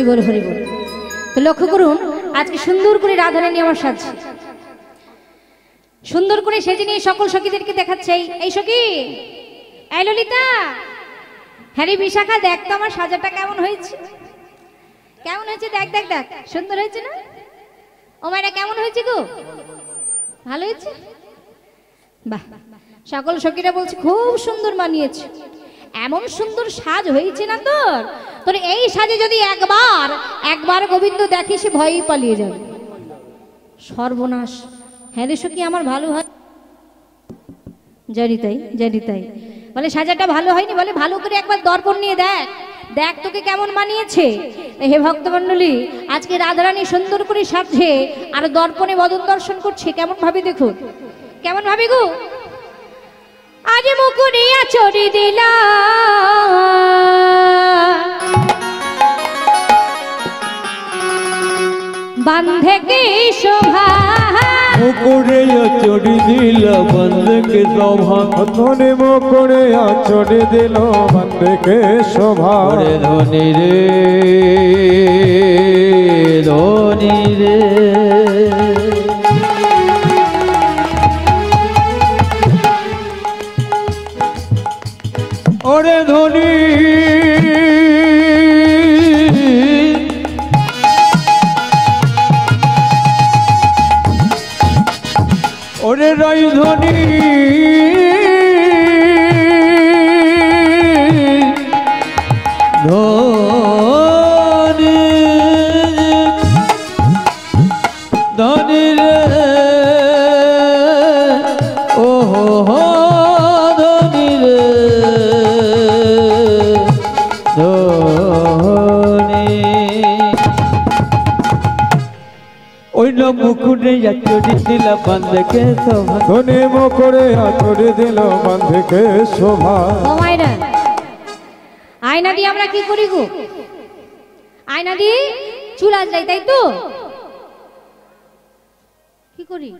হরি বল হরি বল। তো লক্ষ্য করুন, আজকে সুন্দর করে রাধারানী আমার সাজছে সুন্দর করে সেজে নিয়ে সকল সখীদেরকে দেখাচ্ছে। এই- সখী, এই ললিতা হ্যারি বিশাখা, দেখ তো আমার সাজাটা কেমন হয়েছে। কেমন হয়েছে? দেখ দেখ দেখ। সুন্দর হয়েছে না? ও মায়েরা, কেমন হয়েছে গো? ভালো হয়েছে? বাহ। সকল সখীরা বলছে, খুব সুন্দর মানিয়েছে। এমন সুন্দর সাজ হয়েছে না তোর তোর এই সাজে যদি একবার একবার গোবিন্দ দেখে সে ভয়ই পালিয়ে যাবে। সর্বনাশ। হ্যাঁ রে কি আমার ভালো হয়। জানি তাই জানি তাই। বলে, সাজাটা ভালো হয়নি? বলে, ভালো করে একবার দর্পণ নিয়ে দেখ। দেখ তোকে কেমন মানিয়েছে। হে ভক্তমণ্ডলী, আজকে রাধারানী সুন্দর করে সাজছে আর দর্পণে বদন দর্শন করছে কেমন ভাবে দেখুন? কেমন ভাবে গো? আজ মুকুরিয়া চড়ি দিলা। বান্ধে কি শোভা? মুকুরে চড়ি দিল বন্দকে শোভা? ধনে মুকুরে আচড়ে দিল বন্দকে শোভা? ওরে ধনি রে ধনি রে। ওরে ধনি। ওরে রাই ধনি। না মুকুরে চড়ি দিল বন্ধকে শোভা। ধনে মুকুরে আচড়ে দিল বন্দকে শোভা। মায়েরা আয়না দিয়ে আমরা কি করি গো? আয়না দিয়ে চুল আজলাই তাই তো? কি করি?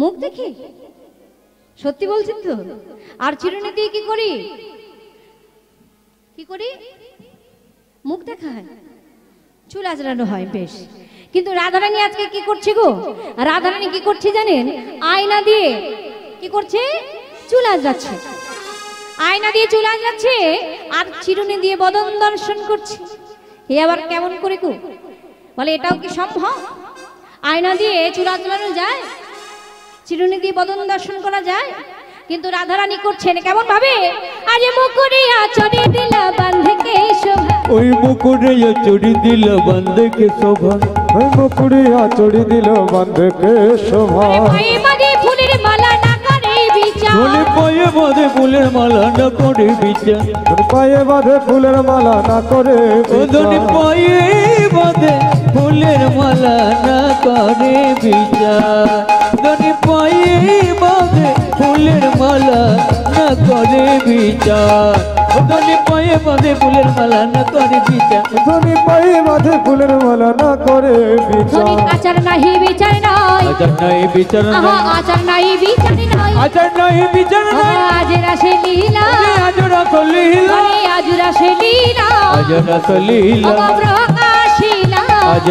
মুখ দেখি? সত্যি বলছেন তো? আর চিরুনি দিয়ে কি করি? কি করি? মুখ দেখা হয় চুল আজরানো হয় বেশ। কিন্তু রাধারানী আজকে কি করছে গো? রাধারানী কি করছে জানেন? আয়না দিয়ে কি করছে? চুল আজরাচ্ছে আয়না দিয়ে চুল আজরাচ্ছে আর চিরুনি দিয়ে বদন দর্শন করছে। এ আবার কেমন করে গো? বলে, এটাও কি সম্ভব? আয়না দিয়ে চুল আজরানো যায়? চিরুনি দিয়ে বদন দর্শন করা যায়? কিন্তু রাধারানী করছেন কেমন ভাবে আজ মুকুরিয়া চড়ে দিল বান্ধকে শোভা। ওই মুকুরে চড়ি দিল বন্ধকে শোভা। ওই মুকুরে আচড়ে দিল বন্দকে শোভা। পায়ে মাঝে ফুলের মালা না করে বিচার। ধনে পায়ে বাঁধে ফুলের মালা না করে বিচার। তোর পায়ে বাঁধে ফুলের মালা না করে ও পায়ে বাঁধে ফুলের মালা না করে বিচার। ধনে পায়ে বাঁধে ফুলের মালা না করে বিচার। ধনে পায়ে বাঁধে ফুলের মালা না করে বিচার। ধনে পায়ে বাঁধে ফুলের মালা না করে বিচার। আচার নাহি বিচার আচার নাই বিচার নাই। আচার নাহি বিচার নয়। আচার নাই বিচার নাই। আজ রাসে লীলা। আজ রাসলীলা ধনী আজ রাসে লীলা। আজ রাসলীলা অগ প্রকাশিলা। আজ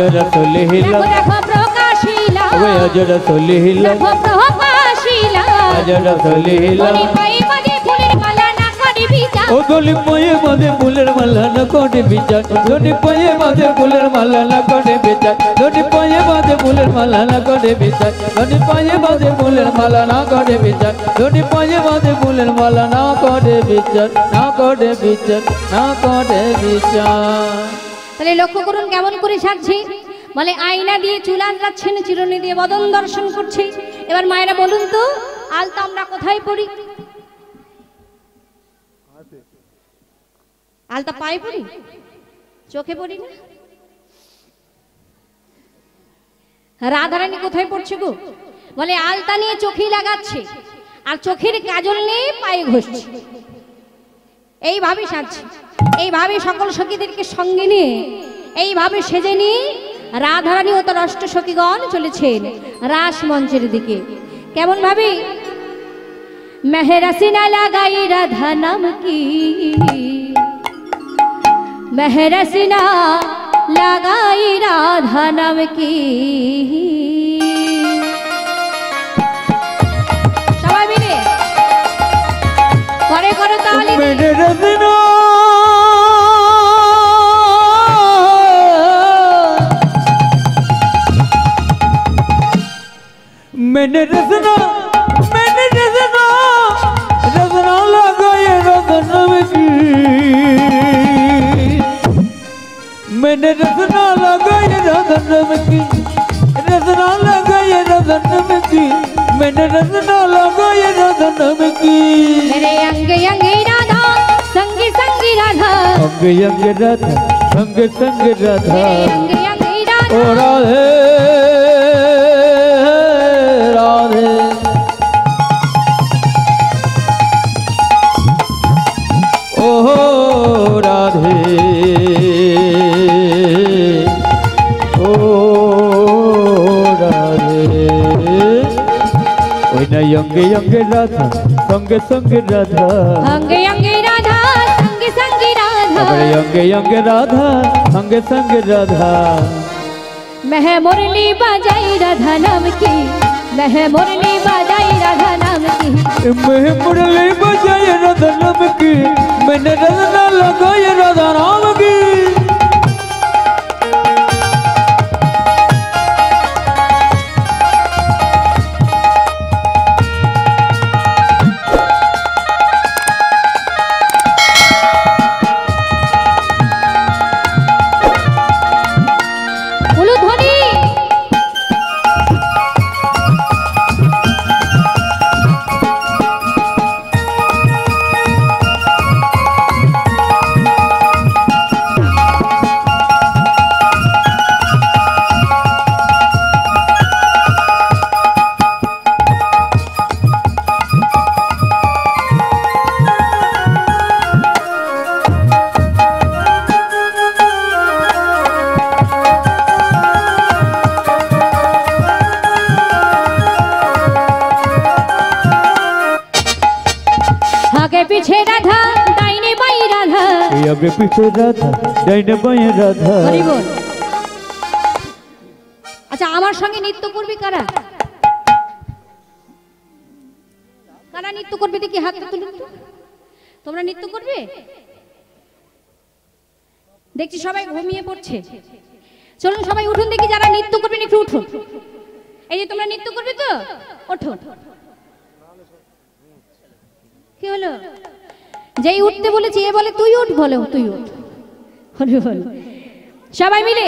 প্রকাশিলা। ওই আজ রাসলীলা দেখো প্রকাশিলা। ধনী পায়ে মাঝে ফুলের মালা না করে বিচার ও দলি পায়ে বাঁধে ফুলের মালা না করে বিচার দলি পায়ে বাঁধে ফুলের মালা না করে বিচার দলি পায়ে বাঁধে ফুলের মালা না করে বিচার দলি পায়ে বাঁধে ফুলের মালা না করে বিচার দলি পায়ে বাঁধে ফুলের মালা না করে বিচার না করে বিচার না করে বিচার তাহলে লক্ষ্য করুন কেমন করে সাজছে। বলে আয়না দিয়ে চুল আঁচড়াচ্ছেন চিরুনি দিয়ে বদন দর্শন করছে। এবার মায়েরা বলুন তো আলতা আমরা কোথায় পড়ি? আলতা পায়ে পড়ি? চোখে পড়ি না? রাধারানী কোথায় পড়ছে গো? বলে আলতা নিয়ে চোখেই লাগাচ্ছে, আর চোখের কাজল নিয়ে পায়ে ঘষছে। এইভাবে সাজছে এইভাবে সকল সখীদেরকে সঙ্গে নিয়ে এইভাবে সেজে নিয়ে রাধারানী ও তার অষ্ট সখীগণ চলেছেন রাস মঞ্চের দিকে। কেমন ভাবি? মেহরাসিনা লাগাই রাধা নাম কি? মেহরাসিনা লাগাই রাধা নাম কি? সবাই মিলে। করে করো তাহলে। मैंने रसना मैंने रसना रसना लगाए रसना की मैंने रसना लगाए रसना की रसना लगाए रसना की मैंने रसना लगाए रसना की मेरे अंग अंग राधा संग संग राधा। अंग अंग राधा संग संग राधा। ओ राधे। अंगे अंगे राधा संगे संगे राधा। अंगे अंगे राधा संगे संगे राधा। अंगे अंगे राधा संगे संगे राधा। मह मुरली बजाई राधा नाम की मह मुरली बजाई राधा नाम की। मह मुरली बजाई राधा नाम की मैंने राधा लगाई राधा नाम की। বামে পিছে রাধা ডাইনে বাইয়ে রাধা। আচ্ছা আমার সঙ্গে নৃত্য করবি কারা? কারা নৃত্য করবে? দেখি হাতটা তুলুন তোমরা নৃত্য করবে? দেখছি সবাই ঘুমিয়ে পড়ছে। চলুন সবাই উঠুন, দেখি যারা নৃত্য করবেন একটু উঠুন। এই যে তোমরা নৃত্য করবে তো? ওঠো কি হলো? যেই উঠতে বলেছি, এ বলে তুই বলে তুই উঠ হরি বল সবাই মিলে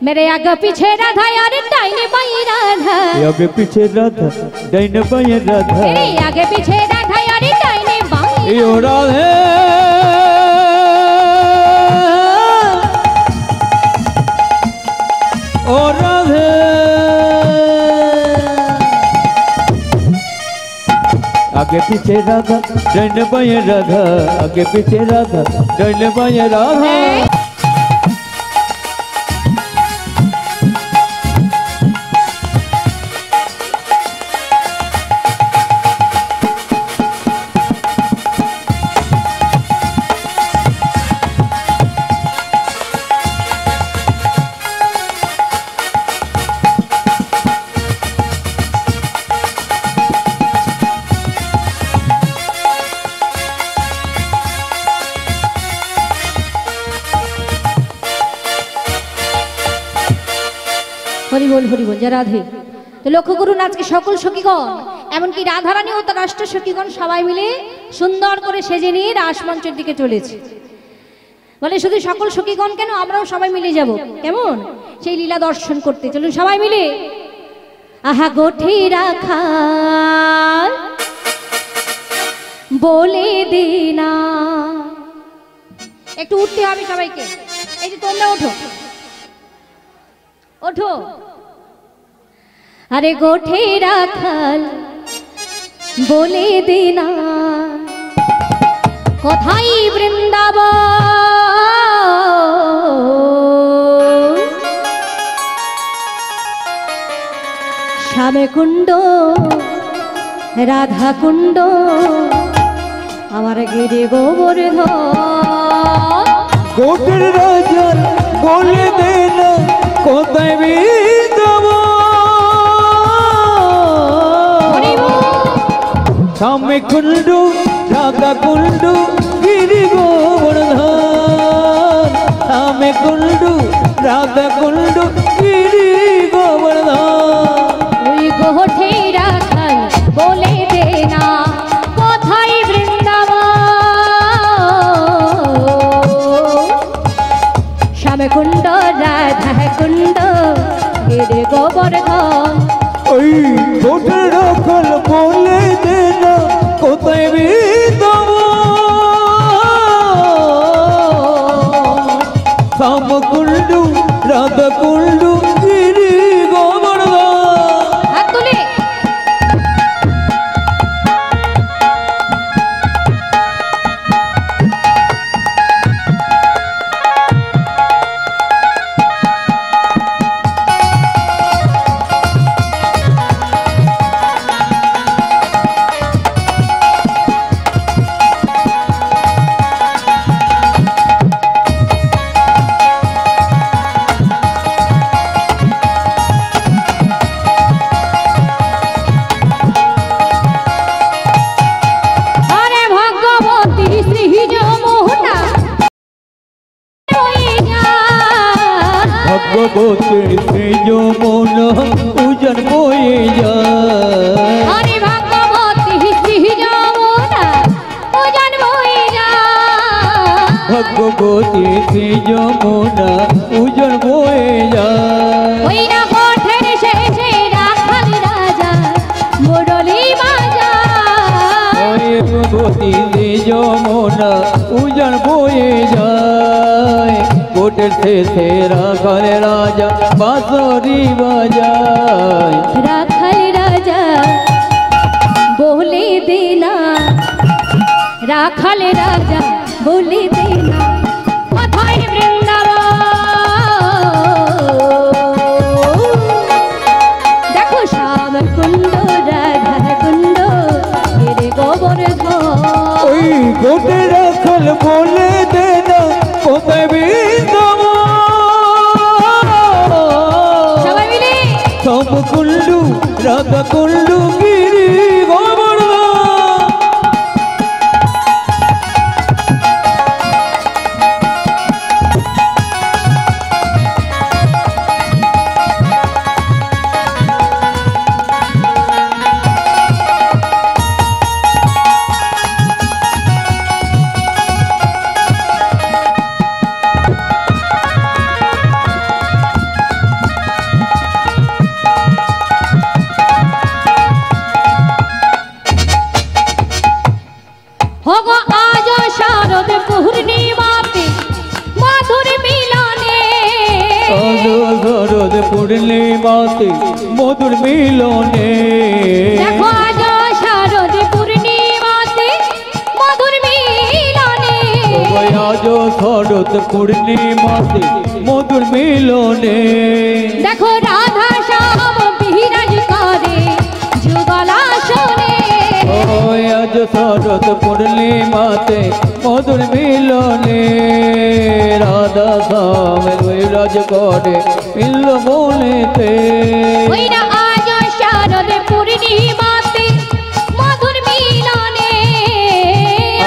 मेरे आगे पीछे राधा यार डाइने बाई राधा ये आगे पीछे राधा डाइने बाएं राधा मेरे आगे पीछे राधा यार डाइने बाई ये ओ राधे आगे पीछे राधा डन बाएँ राधा। आगे पीछे राधा डन बाएँ राधा। রাধে। তো লক্ষ্য করুন আজকে সকল সখীগণ, এমনকি রাধারানী ও তার রাষ্ট্র সখীগণ সবাই মিলে সুন্দর করে সেজে নিয়ে রাসমঞ্চের দিকে চলেছে। বলে, শুধু সকল সখীগণ কেন? আমরাও সবাই মিলে যাব। কেমন? সেই লীলা দর্শন করতে। চলুন সবাই মিলে। আহা, গোঠে রাখা বলে দিনা একটু উঠতে হবে সবাইকে। এই যে তোমরা ওঠো। ওঠো। আরে গোঠে রাখাল, বলে দে না। কোথায় বৃন্দাবন। শ্যামে কুণ্ড রাধা কুণ্ড আমার গিরে গোবর্ধন। গোটের রাজার বলে দে না কোথায় সামনে কুন্ডু রাধা কুন্ডু গিরি গোবর্ধন। সামনে কুন্ডু রাধা কুন্ডু গিরি গোবর্ধন। ওই গোঠে রাখাল বলে দে না কোথায় বৃন্দাবন। শ্যাম কুণ্ড, রাধা কুণ্ড, গিরে গোবর্ধন। গোটের রাখাল বলে দে না কোথায় সাম কুন্ডু রাধা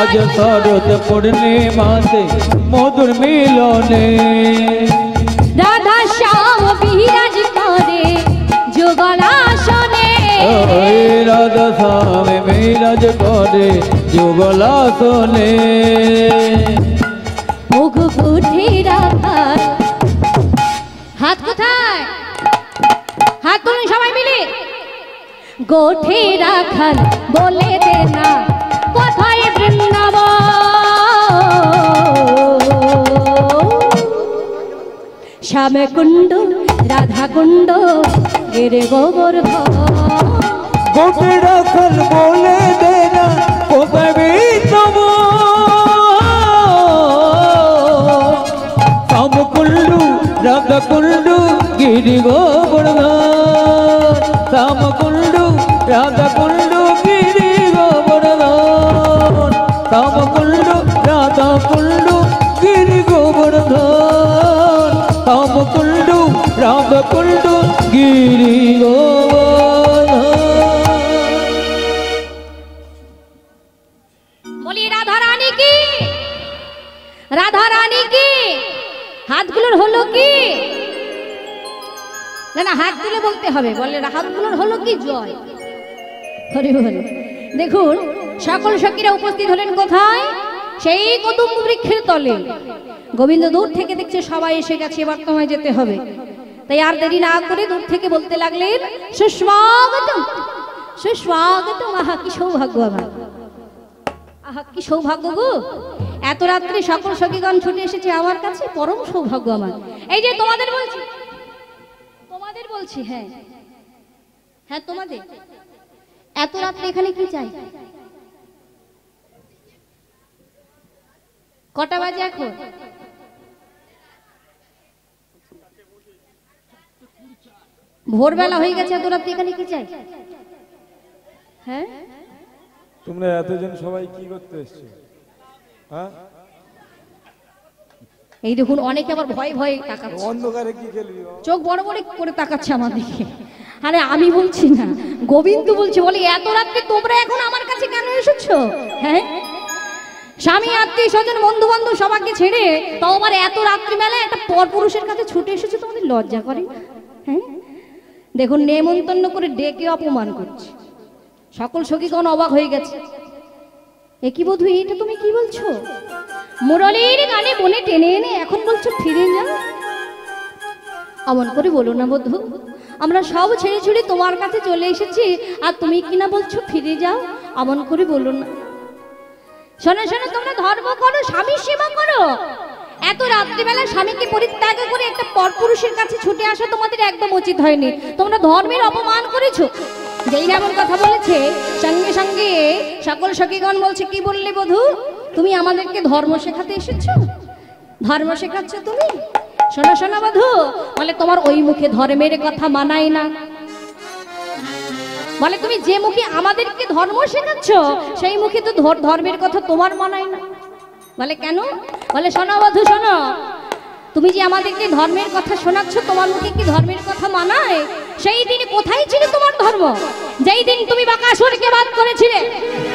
আজ শরদ পূর্ণিমাতে মধুর মিলনে। রাধা শ্যাম বিরাজ করে যুগলা শোনে ওই রাধা শ্যাম বিরাজ করে যুগলা শোনে মুখ উঠে রাখা। হাত কোথায়? হাত তুলুন সবাই মিলে। গোঠে রাখাল বলে দে না বৃন্দাবন শ্যাম কুণ্ড রাধা কুণ্ড এর গোবর্ধন গোটে রাখল বলে দে না কোথায় বিন্দব সব কুল্লু রাধা কুল্লু গিরি গোবর্ধন শ্যাম কুল্লু রাধা কুল্লু গিরি গোবর্ধন শ্যাম কুল্লু রাধা কুল্লু গিরি গোবর্ধন গিরি গোবর্ধন বলি, রাধা রানী কি? রাধা রানী কি? হাতগুলোর হলো কি? না না, হাত বলতে হবে। বলে হাতগুলোর হলো কি জয়? হরি দেখুন, সকল সখীরা উপস্থিত হলেন কোথায়? সেই কদম্ব বৃক্ষের তলে। গোবিন্দ দূর থেকে দেখছে সবাই এসে গেছে, এবার তোমায় যেতে হবে। তাই আর দেরি না করে দূর থেকে বলতে লাগলেন, সুস্বাগতম সুস্বাগতম। আহা, কি সৌভাগ্য আমার। আহা, কি সৌভাগ্য গো। এত রাত্রে সকল সখীগণ ছুটে এসেছে আমার কাছে, পরম সৌভাগ্য আমার। এই যে তোমাদের বলছি তোমাদের বলছি হ্যাঁ। হ্যাঁ তোমাদের। এত রাত্রে এখানে কি চাই? কটা বাজে এখন? ভোরবেলা হয়ে গেছে এত রাত্রে এখানে কি চাই? হ্যাঁ? তোমরা এতজন সবাই কি করতে এসছো? হ্যাঁ? এই দেখুন অনেকে আবার ভয় ভয়ে তাকাচ্ছে। অন্ধকারে কি খেলবি চোখ বড় বড় করে তাকাচ্ছে আমার দিকে আরে আমি বলছি না গোবিন্দ বলছে বলে এত রাত্রে তোমরা এখন আমার কাছে কেন এসেছ? হ্যাঁ? স্বামী আত্মীয় স্বজন বন্ধু বান্ধব সবাইকে ছেড়ে তাও আবার এত রাত্রিবেলায় একটা পরপুরুষের কাছে ছুটে এসেছ তোমাদের লজ্জা করে। হ্যাঁ? দেখুন, নেমন্তন্ন করে ডেকে অপমান করছে। সকল সখীগণ অবাক হয়ে গেছে। এ কি বধু, এটা তুমি কি বলছো? মুরলীর গানে বনে টেনে এনে এখন বলছো ফিরে যাও অমন করে বলো না বধু, আমরা সব ছেড়ে ছুড়ে তোমার কাছে চলে এসেছি, আর তুমি কিনা বলছো ফিরে যাও? অমন করে বলো না। শোনো শোনো, তোমরা ধর্ম করো, স্বামী সেবা করো। এত রাত্রিবেলা স্বামীকে পরিত্যাগ করে একটা পরপুরুষের কাছে ছুটে আসা তোমাদের একদম উচিত হয়নি। তোমরা ধর্মের অপমান করেছ। যেই এমন কথা বলেছে, সঙ্গে সঙ্গে সকল সখীগণ বলছে, কি বললে বধু? তুমি আমাদেরকে ধর্ম শেখাতে এসেছ? ধর্ম শেখাচ্ছ তুমি? শোনা শোনা বধু, বলে তোমার ওই মুখে ধর্মের কথা মানায় না। বলে, তুমি যে মুখে আমাদেরকে ধর্ম শেখাচ্ছ, সেই মুখে তো ধর্মের কথা তোমার মানায় না। বলে কেন? বলে, শোনো বধু, শোনো। তুমি যে আমাদেরকে ধর্মের কথা শোনাচ্ছ, তোমার মুখে কি ধর্মের কথা মানায়? সেই দিন কোথায় ছিল তোমার ধর্ম? যেই দিন তুমি বাকাসুরকে বাদ করেছিলে,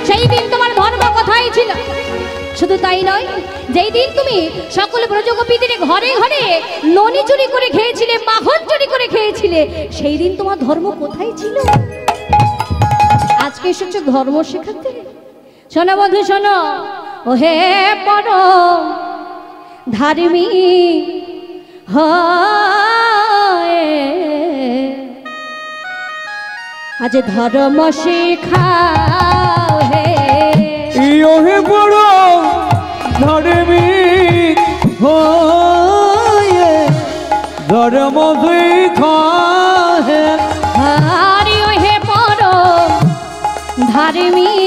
সেই দিন তোমার ধর্ম কোথায় ছিল? শুধু তাই নয়, যেই দিন তুমি সকল ব্রজগোপীদের ঘরে ঘরে ননি চুরি করে খেয়েছিলে, মাখন চুরি করে খেয়েছিলে, সেই দিন তোমার ধর্ম কোথায় ছিল? আজকে এসেছ ধর্ম শেখাতে? শোনো বন্ধু শোনো। ও হে পর ধার্মিক হয়। আজ ধর্ম শেখাও হে। ইয়োহে বড় ধর্মিক হয়ে। ধর্ম শিখাহে হারি হে পর ধার্মিক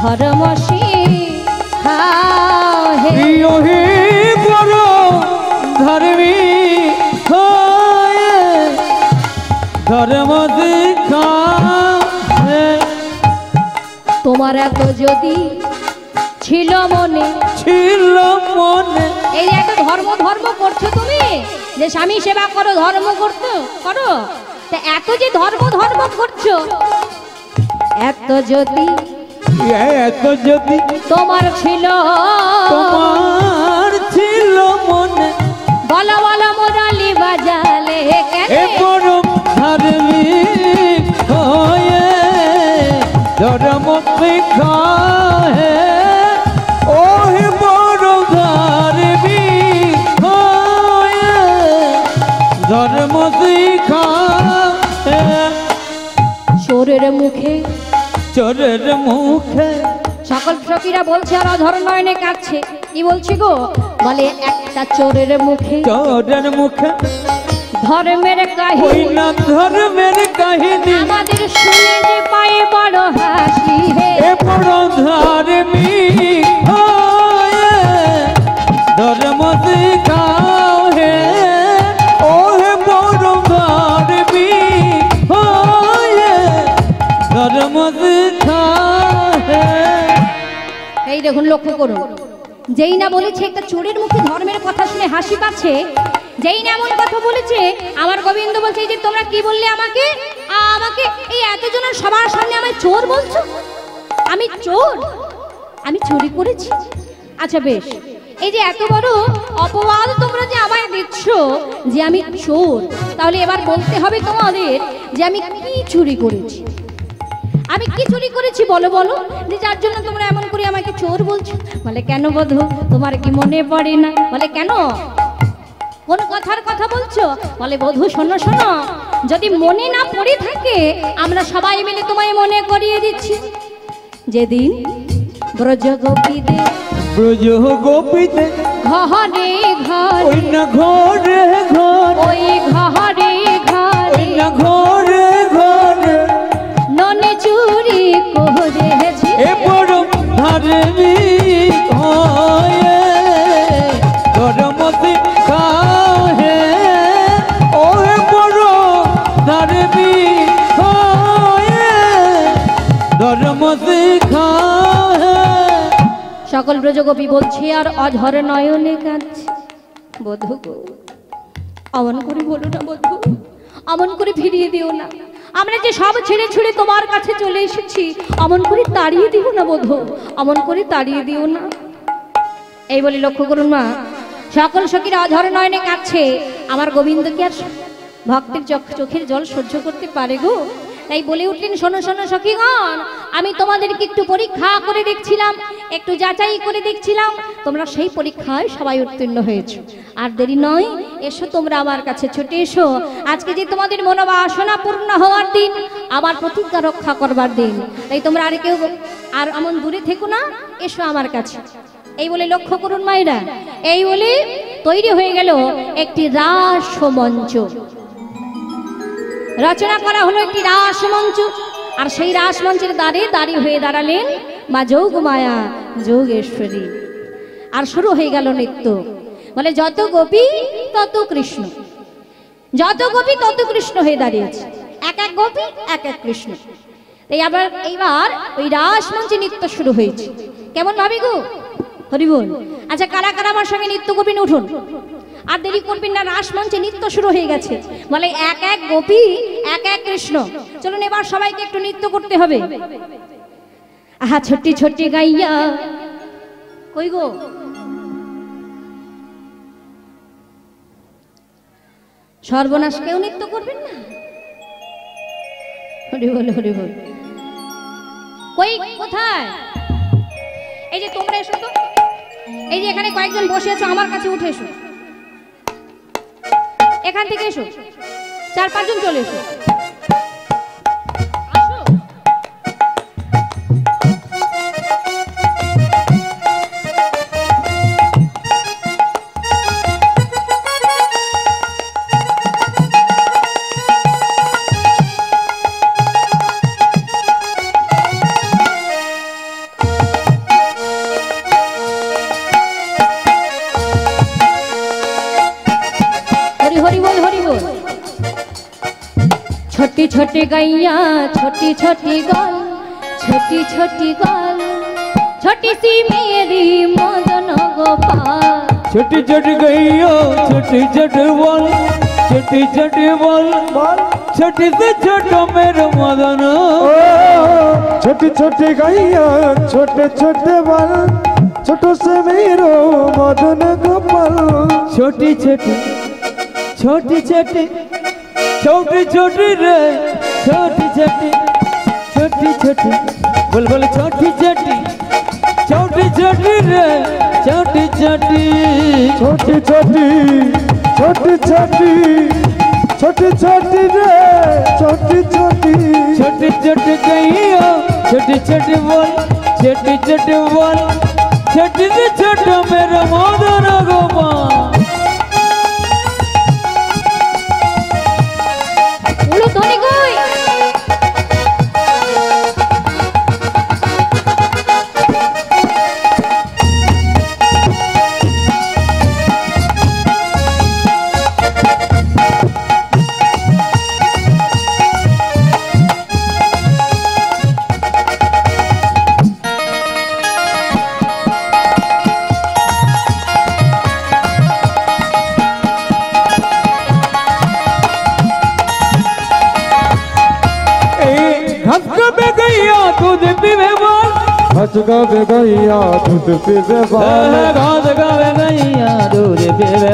ধর্ম শেখাও হে বড় ধর্মিক ধর্ম তোমার এত যদি ছিল মনে ছিল মনে। এই যে এত ধর্ম ধর্ম করছ তুমি? যে স্বামী সেবা করো ধর্ম করতো করো? তা এত যে ধর্ম ধর্ম করছ এত যদি এত যদি তোমার ছিল তোমার ছিল মনে। বলো বলো মোরালি বাজালে এ পরম ধার্মিক হয়ে ধর্ম হয়ে ধর্ম শিখাহে চোরের মুখে চোরের মুখে। সকল সখীরা বলছে আর অধর নয়নে কাটছে কি বলছি গো? বলে একটা চোরের মুখে। চোরের মুখে। ধর্মের কাহিনী। না ধর্মের কাহিনী। আমাদের শুনে যে পায়ে বড় হাসি হে। বড় ধার্মিক লক্ষ্য করুন। যেই না বলেছে একটা চোরের মুখে ধর্মের কথা শুনে হাসি পাচ্ছে, যেই না এমন কথা বলেছে, আমার গোবিন্দ বলছে যে তোমরা কি বললে আমাকে? আমাকে এই এতজনের সবার সামনে আমায় চোর বলছো? আমি চোর? আমি চুরি করেছি? আচ্ছা বেশ, এই যে এত বড় অপবাদ তোমরা যে আমায় দিচ্ছ যে আমি চোর, তাহলে এবার বলতে হবে তোমাদের যে আমি কি চুরি করেছি? আমি কি চুরি করেছি বলো বলো? যে যার জন্য তোমরা এমন করে আমাকে চোর বলছো? বলে কেন বধু? তোমার কি মনে পড়ে না? বলে কেন? কোন কথার কথা বলছো? বলে বধু শোনো শোনো। যদি মনে না পড়ে থাকে আমরা সবাই মিলে তোমায় মনে করিয়ে দিচ্ছি। যেদিন ব্রজ গোপীদের ব্রজ গোপীতে ঘরে ঘরে ঘরে ঘর ওই ঘরে ঘরে ঘরে সকল ব্রজগোপী বলছে, আর অঝর নয়নে কাঁদছে। বধু গো, অমন করে বলো না বধু, অমন করে ফিরিয়ে দিও না। আমরা যে সব ছেড়ে ছুড়ে তোমার কাছে চলে এসেছি, অমন করে তাড়িয়ে দিও না বধু, অমন করে তাড়িয়ে দিও না। এই বলে লক্ষ্য করুন মা, সকল সখীরা অঝর নয়নে কাঁদছে। আমার গোবিন্দ কি আর ভক্তের চোখ- চোখের জল সহ্য করতে পারে গো? তাই বলে উঠলেন, শোনো শোনো সখীগণ, আমি তোমাদেরকে একটু পরীক্ষা করে দেখছিলাম, একটু যাচাই করে দেখছিলাম। তোমরা সেই পরীক্ষায় সবাই উত্তীর্ণ হয়েছো। আর দেরি নয়, এসো তোমরা আমার কাছে ছুটে এসো। আজকে যে তোমাদের মনোবাসনা পূর্ণ হওয়ার দিন আমার প্রতিজ্ঞা রক্ষা করবার দিন। তাই তোমরা আর কেউ আর এমন দূরে থেকো না, এসো আমার কাছে। এই বলে লক্ষ্য করুন মায়েরা, এই বলে তৈরি হয়ে গেল একটি রাস মঞ্চ রচনা করা হলো একটি রাস মঞ্চ আর সেই রাস মঞ্চের দ্বারে দাঁড়িয়ে হয়ে দাঁড়ালেন মা যোগ মায়া যোগেশ্বরী। আর শুরু হয়ে গেল নৃত্য। বলে, যত গোপী, তত কৃষ্ণ। যত গোপী, তত কৃষ্ণ হয়ে দাঁড়িয়েছে। এক এক গোপী, এক এক কৃষ্ণ। তাই আবার, এইবার ওই রাস মঞ্চে নৃত্য শুরু হয়েছে। কেমন ভাবি গো? হরিবল। আচ্ছা কারা কারা আমার সঙ্গে নৃত্য করবেন উঠুন? আর দেরি করবেন না রাস মঞ্চে নৃত্য শুরু হয়ে গেছে। বলে, এক এক গোপী, এক এক কৃষ্ণ। চলুন এবার সবাইকে একটু নৃত্য করতে হবে। আহা, ছোট্টি ছোট্টি গাইয়া। কই গো? সর্বনাশ, কেউ নৃত্য করবেন না? হরি বল হরি বল। কই, কোথায়? এই যে তোমরা এসো তো। এই যে এখানে কয়েকজন বসে আছো, আমার কাছে উঠে এসো। এখান থেকে এসো। চার পাঁচজন চলে এসো। छोटी छोटी गैया छोटी छोटी गाल छोटी छोटी गाल छोटी सी मेरी मदन गोपाल छोटी छोटी गईयो छोटी छोटी बोल छोटी छोटी बोल छोटी से छोटो मेरे मदन छोटी छोटी गैया छोटे छोटे बाल छोटो से मेरो मदन गोपाल छोटी छोटी छोटी छोटी छोटी छोटी रे छोटी छोटी छोटी छोटी बोल बोल छोटी छोटी छोटी छोटी रे छोटी छोटी। छोटी छोटी छोटी छोटी छोटी छोटी रे छोटी छोटी। छोटी छोटी कहियो छोटी छोटी बोल छोटी छोटी बोल छोटी से छोटो मेरा मोदन गोपाल। ध्वनि को। नाच गावे गैया दूध पीवे नाच गावे गैया दूध पीवे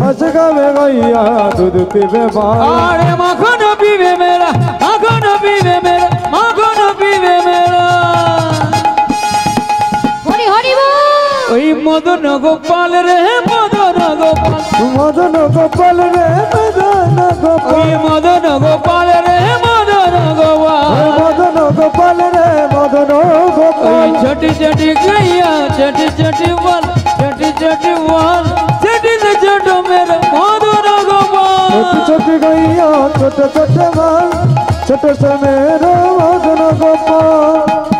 नाच गावे गैया दूध पीवे अरे माखन पीवे मेरा माखन पीवे मेरा माखन पीवे मेरा। मदन गोपाल रे मदन गोपाल। मदन गोपाल रे मदन गोपाल। রে মদন গোপাল মদন গোপাল রে मदन छठी छठी गैया छठी छठी छठी छठी छठी से छोटो मेरे मदन गोपाल। छोटी छोटी छोटे छोटे छोटे से मेरे मदन गोपाल।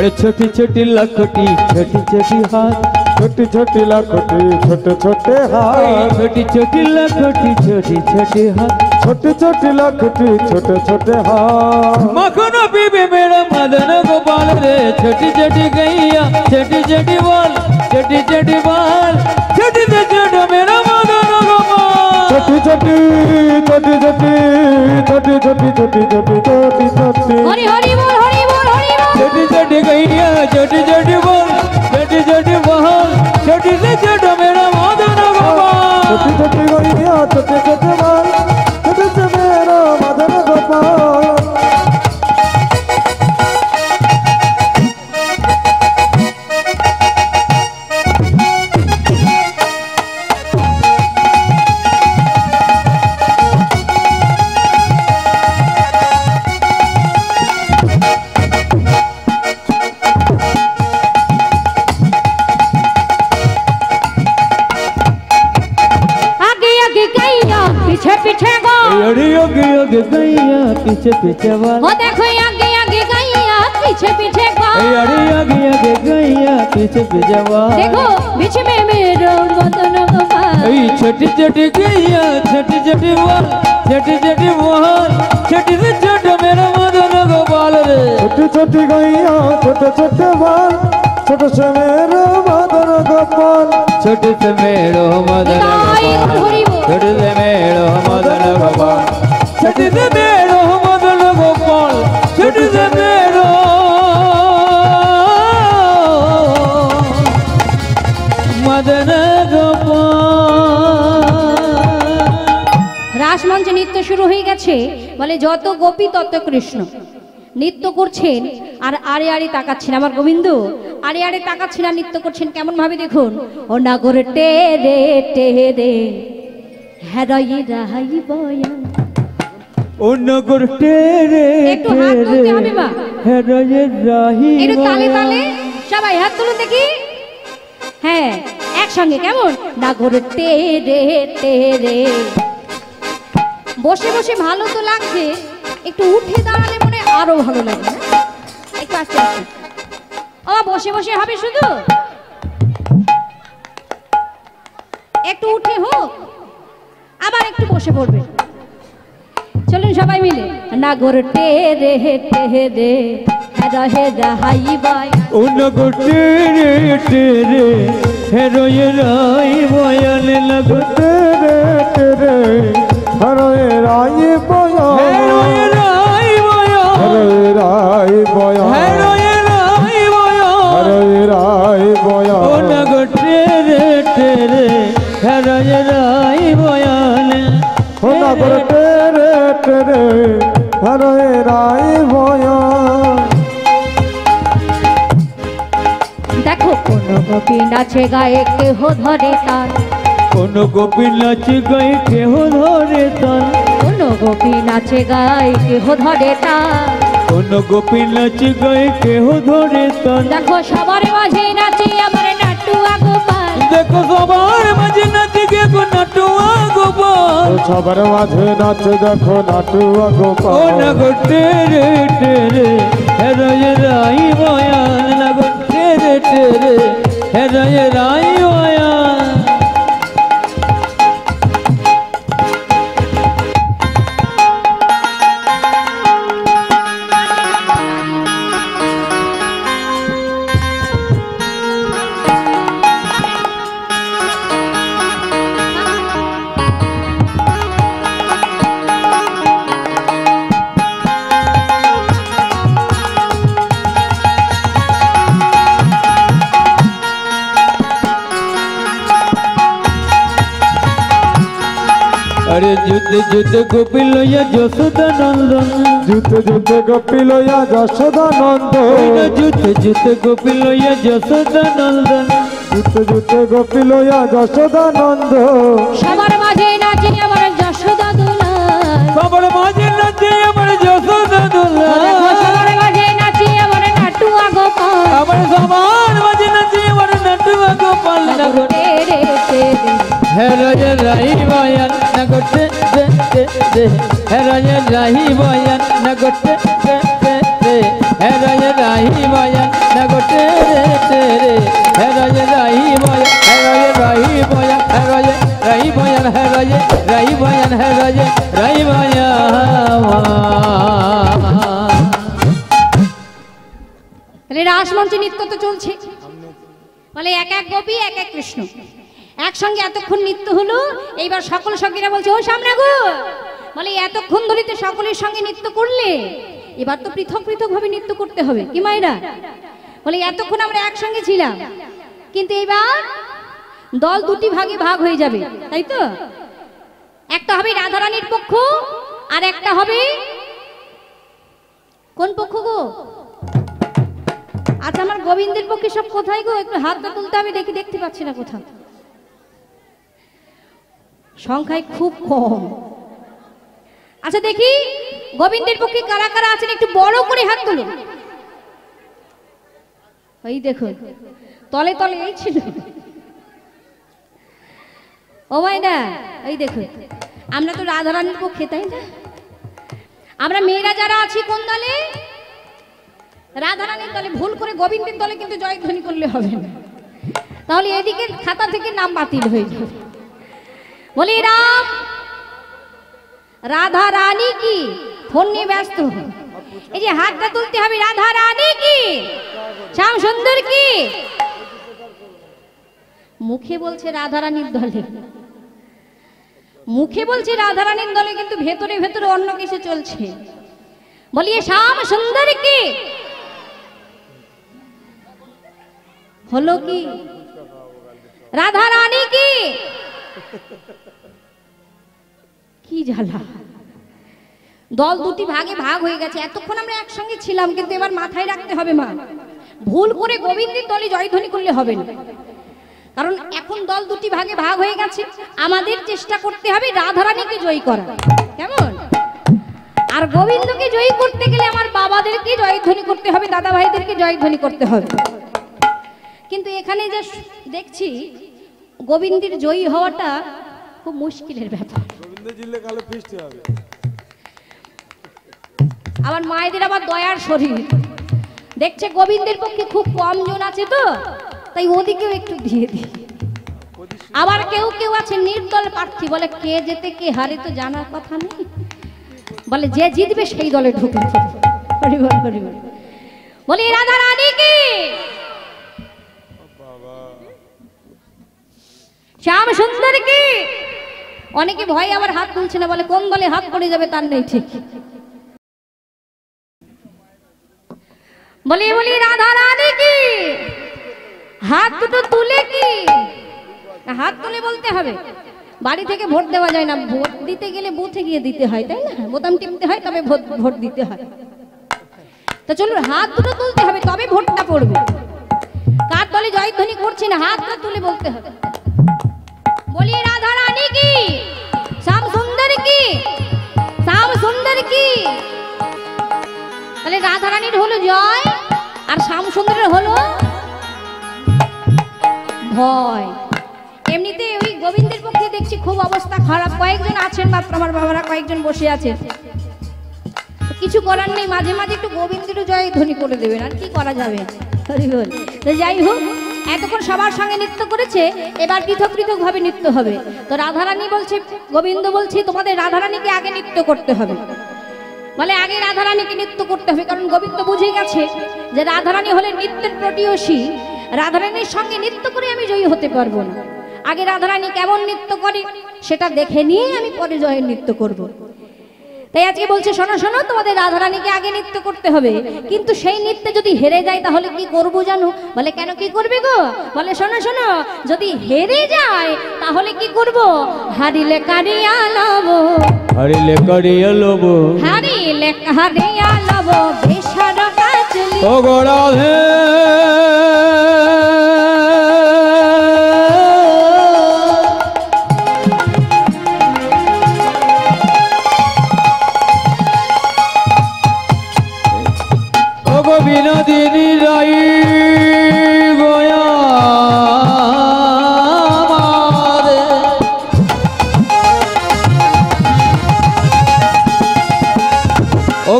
अरे छोटी छोटी लखोटी छोटी छोटी हाथ छोटी छोटी लखोटी छोटे छोटे हाथ छोटी छोटी लखोटी छोटी छोटी हाथ छोटी छोटी लखोटी छोटे छोटे हाथ मखन बीबी मेरा मदन गोपाल रे छोटी छोटी गैया छोटी छोटी बाल छोटी छोटी बाल छोटी से छोटा मेरा मदन गोपाल छोटी छोटी छोटी छोटी छोटी छोटी छोटी छोटी छोटी छोटी हरी हरी बोल जट गैया छोटी छोटी बोल छोटी जट बहल छोटी से छोटा मेरा माधव गोपाल छोटी छोटी गैया छोटे छोटे बोल पीछे पीछे वाल। हो देखो आगे आगे गैया पीछे पीछे गो अरे योगी योगी गैया पीछे पीछे वाल। देखो बीच में मेरो मदन गोपाल ऐ छोटी छोटी गैया छोटी छोटी वाल छोटी छोटी बहल छोटी से छोटा मेरा मदन गोपाल रे। छोटी छोटी गैया छोटे छोटे माल छोटे से मेरा मदन गोपाल छोटे से मेरो मदन गोपाल छोटे से मेरो मदन गोपाल छोटे से मेरो গেছে বলে যত গোপী তত কৃষ্ণ। নৃত্য করছেন আর আরে আরে তাকাচ্ছেন। আমার গোবিন্দ আরে আরে তাকাচ্ছেন আর নৃত্য করছেন কেমন ভাবে দেখুন? ও নাগর টে রে টে রে হ্যারাই রাহাই বয়ান ও নগর টেরে একটু হাত তুলতে হবে মা। রাহি একটু তালে তালে সবাই হাত তুলুন দেখি। হ্যাঁ একসঙ্গে কেমন? নাগর টে রে টে রে বসে বসে ভালো তো লাগছে, একটু উঠে দাঁড়ালে মনে আরও ভালো লাগে বসে বসে হবে শুধু? একটু উঠে হোক, আবার একটু বসে পড়বে। চলুন সবাই মিলে। নাগর টে রে, হে টে হে রে, হেরা হেরা হাই বাই। ও নাগর টে রে টে রে হেরো হেরাই বয়ালে রে টে রে हरे राय बोया हरे राय बोया हरे राय बोया हरे राय बोया हरे राय बोया ओ नग तेरे तेरे हरे राय बोया ओ नग तेरे तेरे हरे राय बोया দেখো কোনো গোপী নাচে গায়ে কেহ ধরে তার কোন গোপী নাচ গাই কেহ ধরে তার কোন গোপী নাচে গায়ে কেহ ধরে তার কোন গোপী নাচ গাই কেহ ধরে তার দেখো সবার মাঝে নাচে আমার নাটুয়া গোপাল দেখো সবার মাঝে নাচ গে গো নাটুয়া গোপাল সবার মাঝে নাচ দেখো নাটুয়া গোপাল ও গোপাল নাগো টেরে টেরে হেরয়ে রাই বয়ান নাগো টেরে টেরে হেরয়ে রাই বয়ান আরে যুদ্ধ যুদ্ধ গোপী লইয়া যশোদা নন্দন যুদ্ধ যুদ্ধ গোপী লইয়া যশোদা নন্দন যুদ্ধ যুদ্ধ গোপী লইয়া যশোদা নন্দন যুদ্ধ যুদ্ধ গোপী লইয়া যশোদা নন্দ সবার মাঝে নাচে আমার যশোদা দোলা সবার মাঝে নাচে আমার হেরয়ে রাই বয়ান হেরয়ে রাই বয়ান হেরয়ে রাই বয়ান নগর টে টে রে হেরয়ে রাই বয়ান হেরয়ে রাই বয়ান হেরয়ে রাই বয়ান হেরয়ে রাই বয়ান হেরয়ে রাই বয়ান তাহলে রাসমঞ্চে নৃত্য তো চলছে। বলে এক এক গোপী এক এক কৃষ্ণ। একসঙ্গে এতক্ষণ নৃত্য হলো, এইবার সকল সঙ্গীরা বলছে, ও সামনে গো! বলে, এতক্ষণ ধরে তো সকলের সঙ্গে নৃত্য করলে, এবার তো পৃথক পৃথক ভাবে নৃত্য করতে হবে, কি মায়েরা? বলে, এতক্ষণ আমরা একসঙ্গে ছিলাম, কিন্তু এবার দল দুটি ভাগে ভাগ হয়ে যাবে, তাই তো? একটা হবে রাধারানীর পক্ষ, আর একটা হবে কোন পক্ষ গো? আচ্ছা আমার গোবিন্দের পক্ষে সব কোথায় গো? একটু হাতটা তুলতে আমি দেখি, দেখতে পাচ্ছি না কোথাও। সংখ্যায় খুব কম। আচ্ছা দেখি, গোবিন্দের পক্ষে কারা কারা আছেন? একটু বড় করে হাত তুলুন। ওই দেখুন, তলে তলে এই ছিল। ও মাইনা, এই দেখুন, আমরা তো রাধারানীর পক্ষে, তাই না? আমরা মেয়েরা যারা আছি কোন দলে? রাধারানীর দলে। ভুল করে গোবিন্দের দলে কিন্তু জয়ধ্বনি করলে হবে না। তাহলে এদিকে খাতা থেকে নাম বাতিল হয়ে যাবে। বলি, রাম, রাধা রানী কি? ফোন নিয়ে ব্যস্ত এই যে হাতটা তুলতে হবে, রাধা রানী কি? শ্যাম সুন্দর কি? মুখে বলছে রাধা রানীর দলে। মুখে বলছে রাধা রানীর দলে, কিন্তু ভেতরে ভেতরে অন্য কিছু চলছে। বলি শ্যাম সুন্দর কি? হলো কি? রাধা রানী কি? কি জ্বালা? দল দুটি ভাগে ভাগ হয়ে গেছে, এতক্ষণ আমরা একসঙ্গে ছিলাম, কিন্তু এবার মাথায় রাখতে হবে মা। ভুল করে গোবিন্দের দলে জয়ধ্বনি করলে হবে না। কারণ এখন দল দুটি ভাগে ভাগ হয়ে গেছে, আমাদের চেষ্টা করতে হবে রাধারানীকে জয়ী করা কেমন? আর গোবিন্দকে জয়ী করতে গেলে আমার বাবাদেরকে জয়ধ্বনি করতে হবে দাদা ভাইদেরকে জয়ধ্বনি করতে হবে। কিন্তু এখানে যে দেখছি, গোবিন্দের জয়ী হওয়াটা খুব মুশকিলের ব্যাপার। গোবিন্দ জিল্লে কালো ফিস্টি হবে। আমার মায়েদের আবার দয়ার শরীর। দেখছে গোবিন্দের পক্ষে খুব কম জন আছে তো তাই ওদিকেও একটু দিয়ে দিই। আবার কেউ কেউ আছে নির্দল প্রার্থী বলে কে যেতে কে হারে তো জানার কথা নেই। বলে যে জিতবে সেই দলে বল। বলি রাধা রানী কি? শ্যাম সুন্দর কি? অনেকে ভয় আবার হাত তুলছে না, বলে কোন দলে হাত পড়ে যাবে তার নেই ঠিক। বলি বলি, রাধা রানী কি? হাত দুটো তুলে কি? হাত তুলে বলতে হবে। বাড়ি থেকে ভোট দেওয়া যায় না, ভোট দিতে গেলে বুথে গিয়ে দিতে হয়, তাই না? বোতাম টিপতে হয়, তবে ভোট ভোট দিতে হয়। তো চলুন, হাত দুটো তুলতে হবে, তবে ভোটটা পড়বে। কার দলে জয়ধ্বনি করছি না হাতটা তুলে বলতে হবে। বলি রাধা কি শ্যাম সুন্দর কি শ্যাম সুন্দর কি তাহলে রাধা রানীর হলো জয় আর শ্যাম সুন্দরের হলো ভয় এমনিতে ওই গোবিন্দের পক্ষে দেখছি খুব অবস্থা খারাপ। কয়েকজন আছেন মাত্র আমার বাবারা কয়েকজন বসে আছেন কিছু করার নেই, মাঝে মাঝে একটু গোবিন্দেরও জয় ধ্বনি করে দেবেন। আর কি করা যাবে? তো যাই হোক, এতক্ষণ সবার সঙ্গে নৃত্য করেছে, এবার পৃথক পৃথক ভাবে নৃত্য হবে। তো রাধারানী বলছে, গোবিন্দ বলছে, তোমাদের রাধারানীকে আগে নৃত্য করতে হবে। বলে, আগে রাধারানীকে নৃত্য করতে হবে, কারণ গোবিন্দ বুঝে গেছে যে রাধারানী হলে নৃত্যের প্রতিয়সী। রাধারানীর সঙ্গে নৃত্য করে আমি জয়ী হতে পারব না। আগে রাধারানী কেমন নৃত্য করে, সেটা দেখে নিয়ে আমি পরে জয়ের নৃত্য করব। তাই আজকে বলছে শোনো শোনো তোমাদের রাধারানীকে আগে নৃত্য করতে হবে। কিন্তু সেই নৃত্যে যদি হেরে যায় তাহলে কি করব জানো? বলে কেন কি করবে গো? বলে শোনো শোনো যদি হেরে যায় তাহলে কি করব? হারিলে কারিয়া লব। হরিলে করিয়া লোব। হারিলে কারিয়া লব বেশার ও গোড়াধে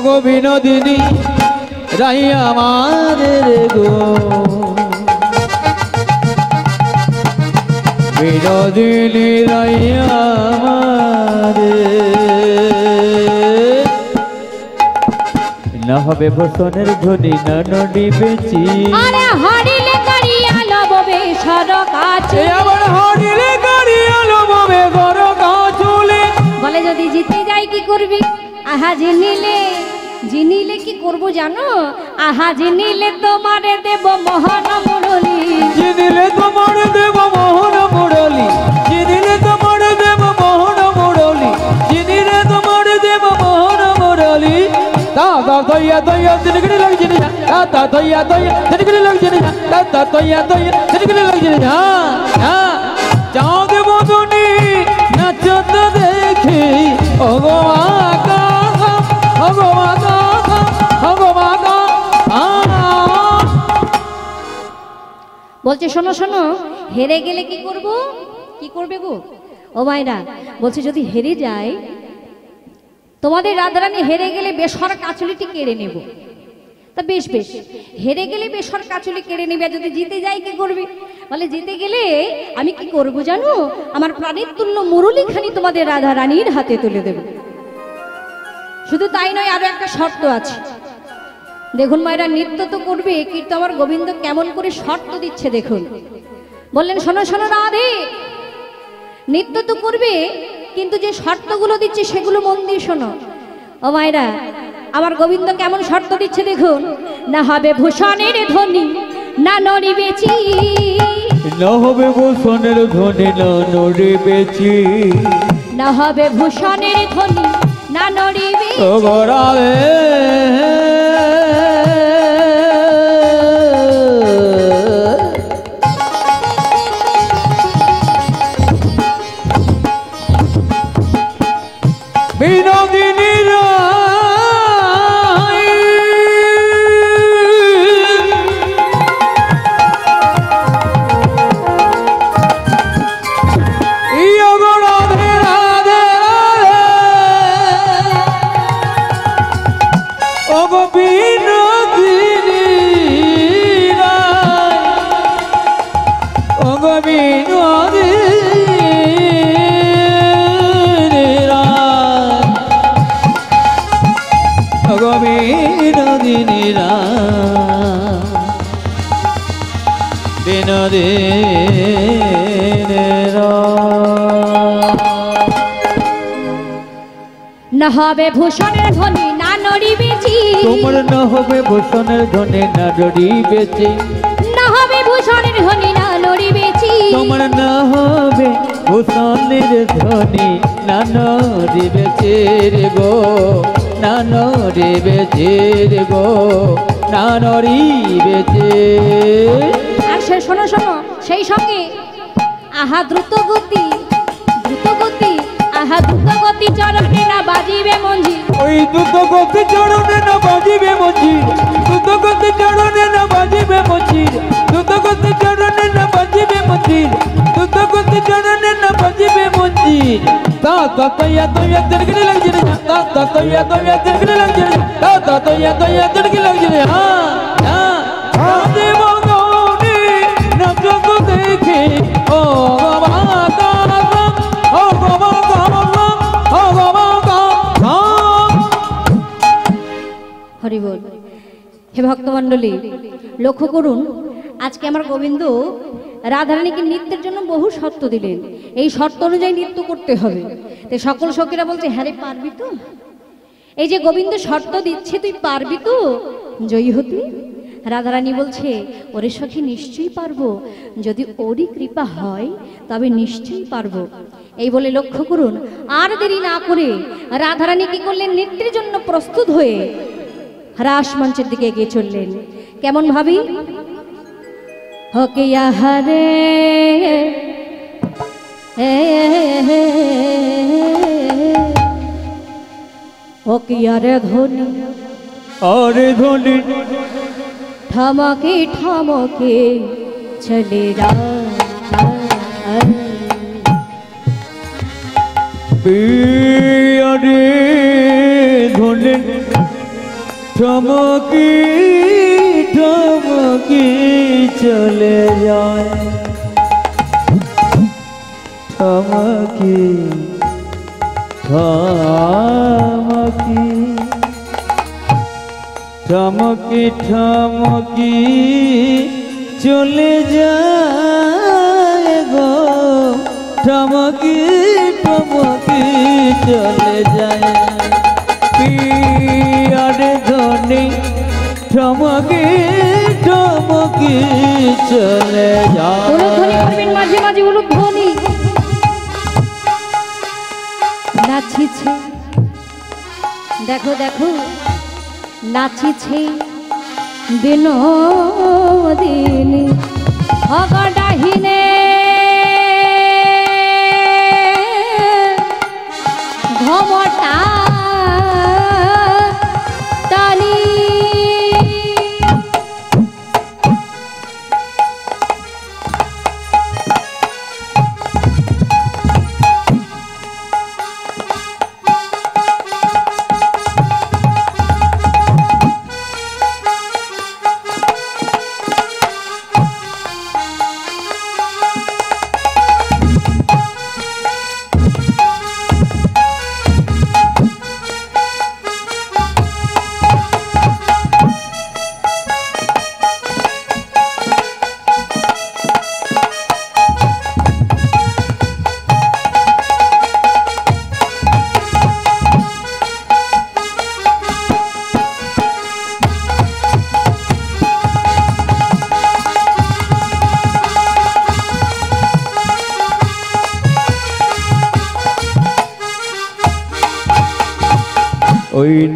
গো বিনোদিনী রাই আমাদের গো। বিনোদিনী রাই আমাদের। না হবে বসনের ধ্বনি না নডি বেচি। আরে হারিলে লব বেশার এ কাচলি আমার হরিলে গাড়ি আলো ববে বলে যদি জিতে যাই কি করবি? আহা জিনিলে জিনিলে কি করব জানো? আহা, জিনিলে তোমারে দেব মহান মুরলি। চিনিলে তোমার দেব মোহন মুরলি। চিনিলে তোমার দেব মোহন মুরলি। চিনিলে তোমার দেব মোহন মুরলি। দাদা দয়া দয়া দিনগড়ি লাগছে না দাদা দয়া দয়া দিনগড়ি লাগছে না দাদা দয়া দয়া দিনগড়ি লাগছে না হ্যাঁ চাঁদ বদনি নাচত দেখি। ওগো বলছে, শোনো শোনো, হেরে গেলে কি করব? কি করবে গো? ও মাইরা বলছে, যদি হেরে যায়, তোমাদের রাধারানী হেরে গেলে বেসর কাচুলিটি কেড়ে নেব। তা বেশ বেশ, হেরে গেলে বেসর কাচুলি কেড়ে নেবে যদি জিতে যাই কি করবে? বলে, জিতে গেলে আমি কি করব জানো? আমার প্রাণের তুল্য মুরলীখানি তোমাদের রাধা রানীর হাতে তুলে দেব। শুধু তাই নয়, আরও একটা শর্ত আছে। দেখুন মায়েরা নৃত্য তো করবে কিন্তু আমার গোবিন্দ কেমন করে শর্ত দিচ্ছে দেখুন। বললেন শোনো শোনো রাধে নৃত্য তো করবে কিন্তু যে শর্তগুলো দিচ্ছে সেগুলো মন দিয়ে শোনো। ও মায়েরা আমার গোবিন্দ কেমন শর্ত দিচ্ছে দেখুন। না হবে ভূষণের ধ্বনি না নড়ি বেচি। না হবে বসনের ধ্বনি না নড়ে বেচি। না হবে ভূষণের ধ্বনি না নড়ি বেচি। না হবে ভূষণের ধ্বনি না নড়ি বেচি। তোমার না হবে ভূষণের ধনে না ডরি বেচে। না হবে ভূষণের ধ্বনি না নড়ি বেচি। তোমার না হবে ভূষণের ধ্বনি না নরি বেচে রে গো না নরি বেচে রে গো না নরি বেচে। সে শোনো শোনো সেই সঙ্গে আহা দ্রুত গতি দ্রুত গতি আহা দ্রুত গতি চরণে না বাজিবে মঞ্জি ওই দ্রুত গতি চরণে না বাজিবে মজির দ্রুত গতি চরণে না বাজিবে মজির দ্রুত গতি চরণে না বাজিবে মজির দ্রুত গতি চরণে না বাজিবে মঞ্জি তা তৈয়া তৈয়া তিরগিরি লাগছে রে তা তা তৈয়া তৈয়া তিরগিরি লাগছে রে তা তা তৈয়া তৈয়া তিরগিরি লাগছে রে হ্যাঁ হ্যাঁ দেখে ও বাবা কালা ও বাবা কালা ও বাবা কালা হরি বল। হে ভক্তমণ্ডলী লক্ষ্য করুন আজকে আমার গোবিন্দ রাধারানীকে নৃত্যের জন্য বহু শর্ত দিলেন। এই শর্ত অনুযায়ী নৃত্য করতে হবে। তো সকল সখীরা বলছে হ্যাঁ রে, পারবি তো? এই যে গোবিন্দ শর্ত দিচ্ছে তুই পারবি তো? জয়ী হতি। রাধারানী বলছে, ওরে সখী, নিশ্চয়ই পারব। যদি ওরই কৃপা হয়, তবে নিশ্চয়ই পারব। এই বলে লক্ষ্য করুন, আর দেরি না করে রাধারানী কি করলেন? নৃত্যের জন্য প্রস্তুত হয়ে রাস মঞ্চের দিকে এগিয়ে চললেন। কেমন ভাবি? হকে আহারে হকে আরে ধনী আরে ধনী ঠমকে ঠমকে চলে রা ধনী ঠমকি ঠমকি চলে যায় ঠমকি ঠমকি ঠমকি ঠমকি চলে যায় গো। ঠমকি ঠমকি চলে যায়। পিয়ারে ধনি, ঠমকি ঠমকি চলে যায়। দেখো দেখো। নাচিছে দিন অগডাহিনে ঘমটা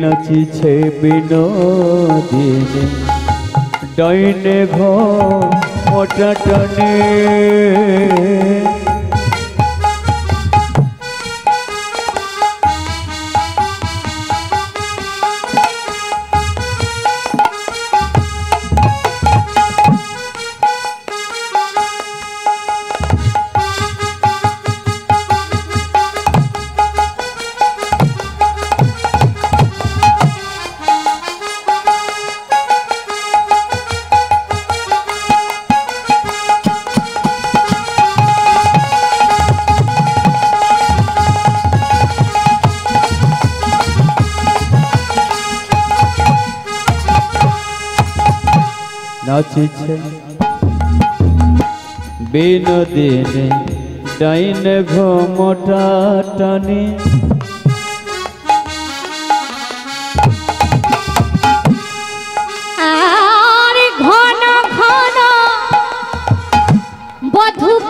নাচিছে বিনোদিনী। ডাইনে ঘ মোটা টানে। বিনোদিনী ডাইন ঘমটা টানে।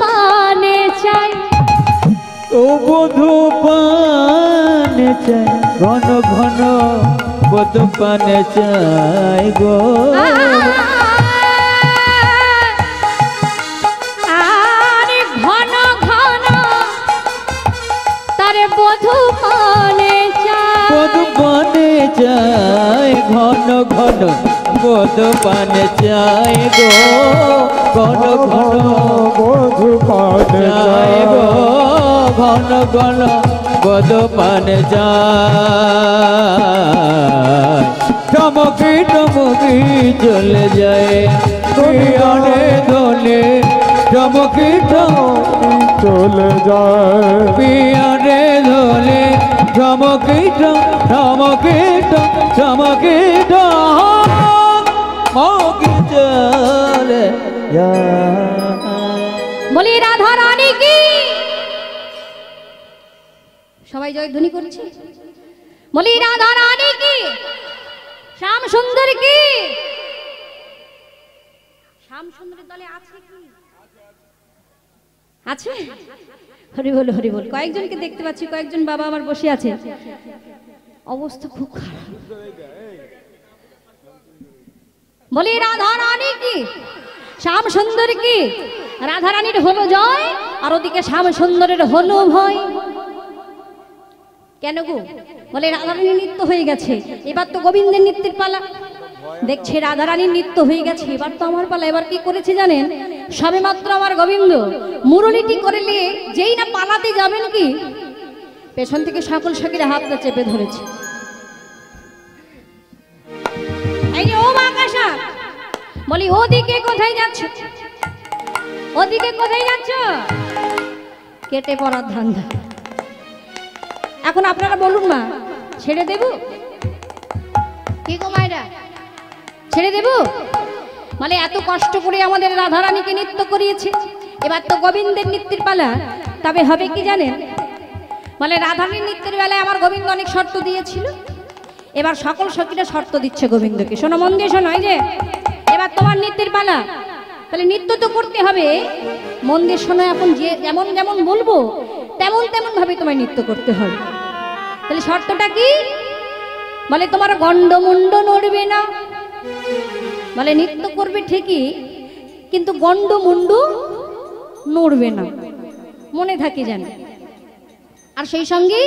পানে চাই। ও বধু পানে চাই ঘন ঘন বধু পানে চাই গো। ঘন ঘন বধু পানে চাই গো। ঘন ঘন বধু পানে চাই গো। ঘন ঘন বদ পানে যায় টমকি টমকি চলে যায় পিয়ারে দোলে টমকি টমকি চলে যায়। পিয়ারে দোলে টমকি টমকি টমকি চলে বলি, রাধা রানী কি? সবাই জয়ধ্বনি করছে। বলি, রাধা রানী কি? শ্যাম সুন্দর কি? শ্যাম সুন্দরের দলে আছে কি? আছে। হরি বল হরি বল। কয়েকজনকে দেখতে পাচ্ছি, কয়েকজন বাবা আমার বসে আছে। অবস্থা খুব খারাপ। বলি, রাধা রানী কি? শ্যাম সুন্দর কি? রাধা রানীর হলো জয়, আর ওদিকে শ্যাম সুন্দরের হলো ভয়। কেন গো? বলে রাধারানী নৃত্য হয়ে গেছে। এবার তো গোবিন্দের নৃত্যের পালা। দেখছে রাধারানীর নৃত্য হয়ে গেছে। এবার তো আমার পালা। এবার কি করেছে জানেন? সবে মাত্র আমার গোবিন্দ। মুরলিটি করলে যেই না পালাতে যাবেন কি? পেছন থেকে সকল সখীরা হাতটা চেপে ধরেছে। এই যে ও মাকাশা বলি ওদিকে কোথায় যাচ্ছ? ওদিকে কোথায় যাচ্ছ? কেটে পড়ার ধান্দা। এখন আপনারা বলুন মা ছেড়ে দেব? কি গো মায়েরা? ছেড়ে দেব? মানে এত কষ্ট করে আমাদের রাধারানীকে নৃত্য করিয়েছে। এবার তো গোবিন্দের নৃত্যের পালা। তবে হবে কি জানেন? মানে রাধারানীর নৃত্যের বেলায় আমার গোবিন্দ অনেক শর্ত দিয়েছিল। এবার সকল সখীরা শর্ত দিচ্ছে গোবিন্দকে। শোনো মন দিয়ে শোনো যে, এবার তোমার নৃত্যের পালা। তাহলে নৃত্য তো করতে হবে। মন দিয়ে শোনো, এখন যে যেমন যেমন বলব, তেমন তেমন ভাবে তোমায় নৃত্য করতে হবে। তাহলে শর্তটা কি? বলে তোমার গন্ডমুন্ড নড়বে না। বলে নৃত্য করবে ঠিকই, কিন্তু গন্ড মুন্ডু নড়বে না। মনে থাকে যেন। আর সেই সঙ্গে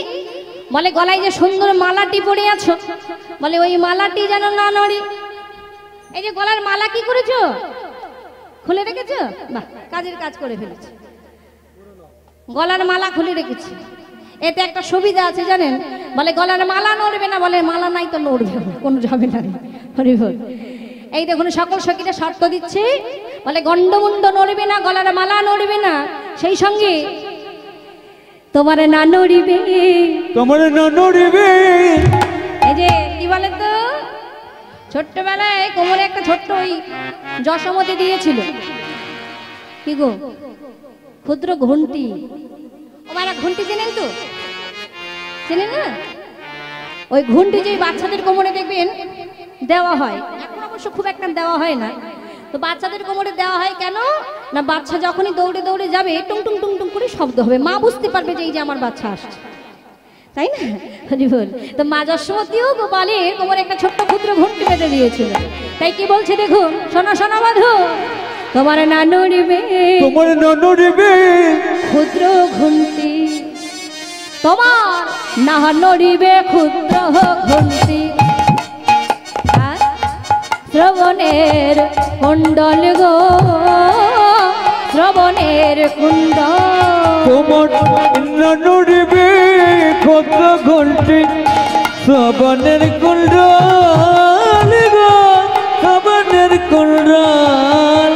বলে, গলায় যে সুন্দর মালাটি পরে আছো, বলে, ওই মালাটি যেন না নড়ে। এই যে গলার মালা কি করেছ? খুলে রেখেছো? বাহ, কাজের কাজ করে ফেলেছে। গলার মালা খুলে রেখেছি। এতে একটা সুবিধা আছে জানেন? বলে, গলার মালা নড়বে না, বলে, মালা নাই তো নড়বে কোনো যাবে না হরি বল এই দেখুন সকল সখীরা শর্ত দিচ্ছে। বলে গন্ডমুন্ড নড়বে না গলার মালা নড়বে না। সেই সঙ্গে তোমার না নড়িবে। তোমার না নড়িবে। এই যে কি বলে তো? ছোট্টবেলায় কোমরে একটা ছোট্ট ওই যশমতি দিয়েছিল। কি গো? ক্ষুদ্র ঘন্টি ও মারা ঘন্টি চেনেন তো? চেনেন না? ওই ঘন্টি যে বাচ্চাদের কোমরে দেখবেন দেওয়া হয়। এখন অবশ্য খুব একটা দেওয়া হয় না। তো বাচ্চাদের কোমরে দেওয়া হয় কেন? না বাচ্চা যখনই দৌড়ে দৌড়ে যাবে টুং টুং টুং টুং করে শব্দ হবে। মা বুঝতে পারবে যে এই যে আমার বাচ্চা আসছে। তাই না? বল। তো মা যশোমতীও গোপালের কোমরে একটা ছোট্ট ক্ষুদ্র ঘন্টি বেঁধে দিয়েছিল। তাই কি বলছে দেখুন? শোনা শোনা বাধু তোমার না নড়িবে তোমার নড়িবে ক্ষুদ্র ঘন্টি তোমার না নড়িবে ক্ষুদ্র ঘন্টি আর শ্রবণের কুণ্ডল গো শ্রবণের কুণ্ড তোমার কত ঘন্টি শ্রবণের কুণ্ডল গো শ্রবণের কুণ্ডল।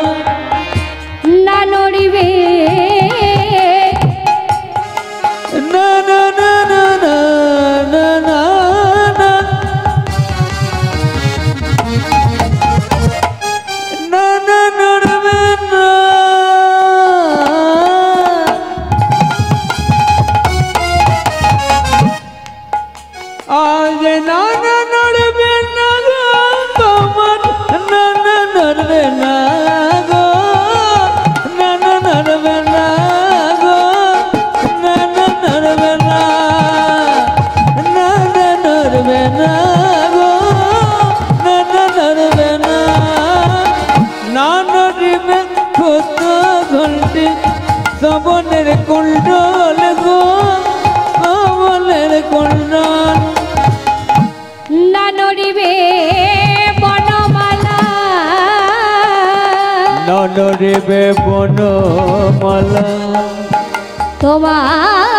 শ্রবণের কুণ্ডল গো শ্রবণের কুণ্ডল বনরে বে বনমালা তোমার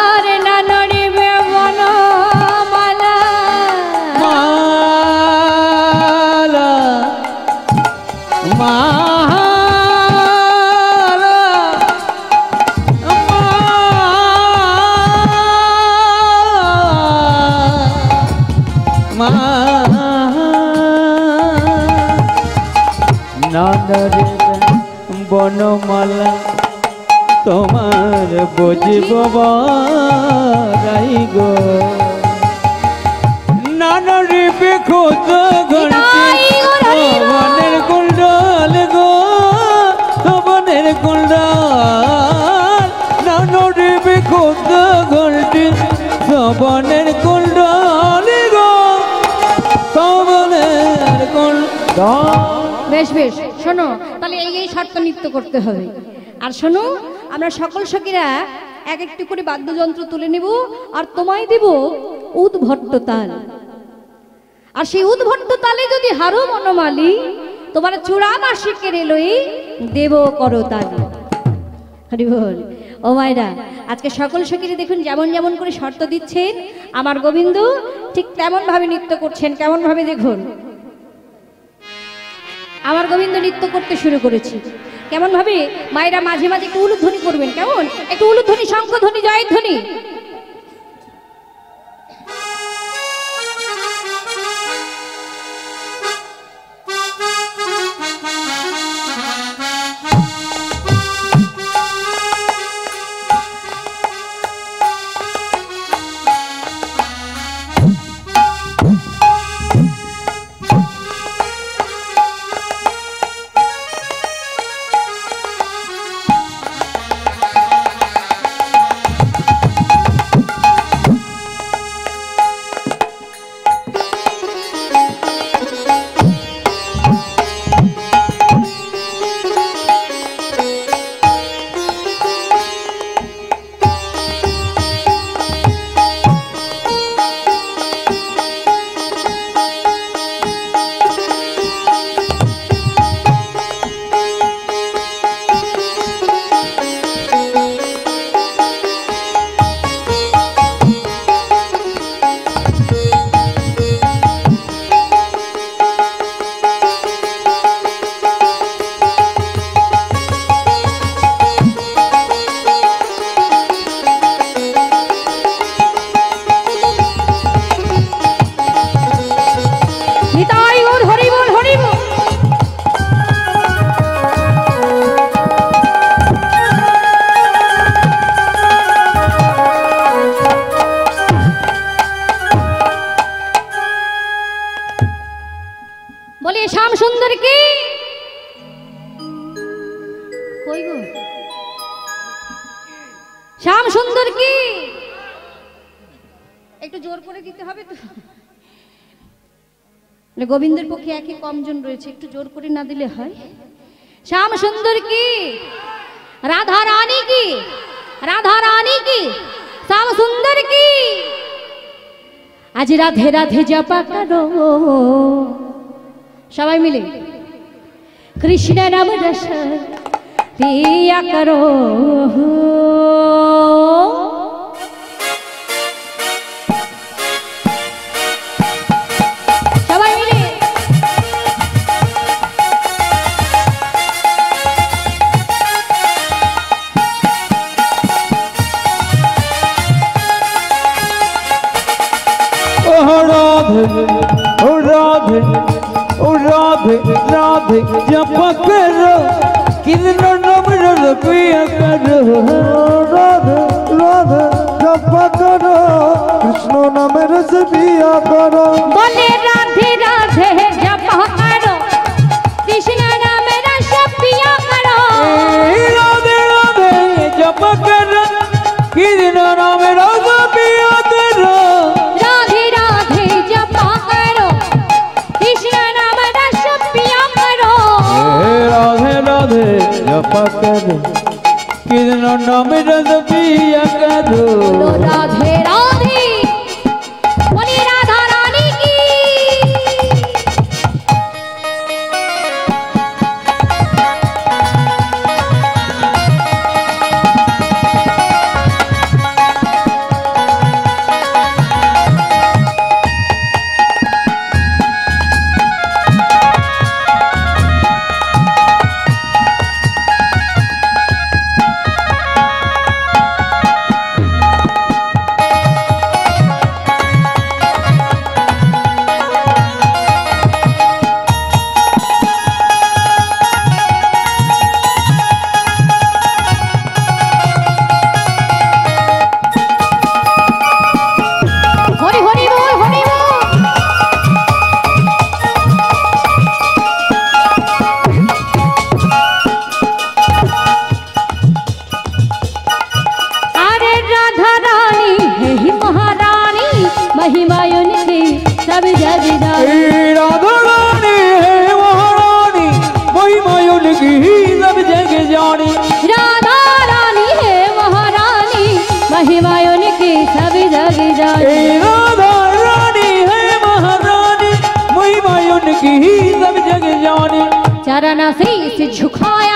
বনমালা, তোমার বুঝব গো। নানারি বেখোদ ঘন্টি সবনের কুণ্ডল গো সবনের কুণ্ডল। নানারি বেখোদ ঘন্টি সবনের কুণ্ডল গো সবনের কুণ্ডল। বেশ বেশ, শোনো শর্ত নৃত্য করতে হবে। আর শোনো, আমরা সকল সখীরা এক একটি করে বাদ্যযন্ত্র তুলে নেব আর তোমায় দেব উদ্ভট্ট তাল। আর সেই উদ্ভট্ট তালে যদি হারো মনমালি, তোমার চূড়া মাসিকের এলোই দেব করো তালি হরি বল। ও মায়েরা, আজকে সকল সখীরা দেখুন যেমন যেমন করে শর্ত দিচ্ছেন। আমার গোবিন্দ ঠিক তেমন ভাবে নৃত্য করছেন কেমন ভাবে দেখুন। আমার গোবিন্দ নৃত্য করতে শুরু করেছি। কেমনভাবে মায়েরা মাঝে মাঝে একটু উলুধ্বনি করবেন, কেমন? একটু উলুধ্বনি, শঙ্খধ্বনি জয়ের নিতাই শ্যাম সুন্দর কি? শ্যাম সুন্দর কি? একটু জোর করে দিতে হবে তো। মানে গোবিন্দের পক্ষে একই কমজন রয়েছে, একটু জোর করে না দিলে হয়। শ্যাম সুন্দর কি? রাধা রানী কি? রাধা রানী কি? শ্যাম সুন্দর কি? আজ রাধে রাধে জপা করো। সবাই মিলে। কৃষ্ণ নাম রস পিয়া করো। সবাই রাধে জপ করো কৃষ্ণ নাম রস পিয়া করো রাধে রাধে জপ করো কৃষ্ণ নামের রস পিয়া করো বলে রাধে রাধে জপ করো কৃষ্ণ নাম রস পিয়া করো এই রাধে রাধে জপ করো जपा करो कृष्ण नाम रस पिया करो राधे राधे। वाराणसी से झुकाया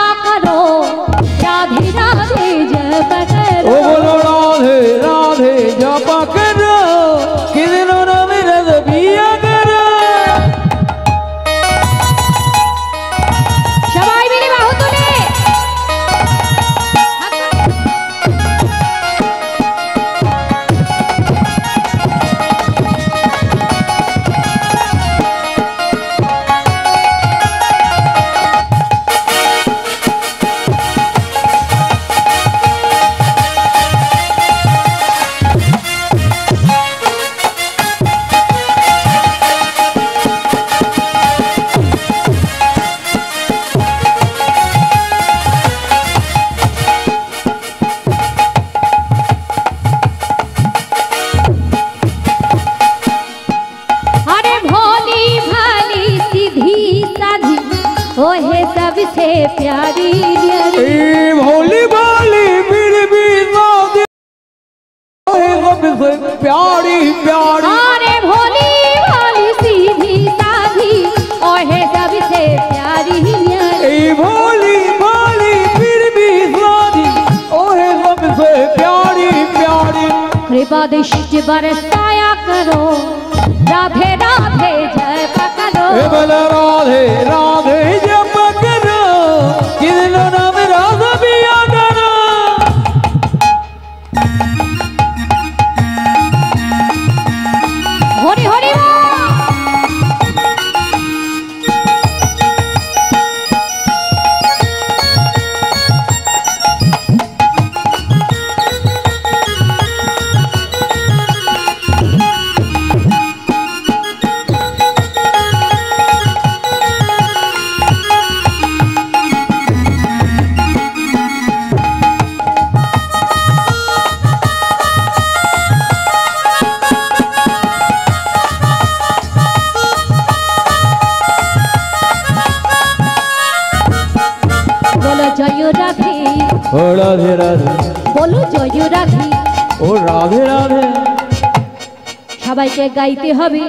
গাইতে হবে?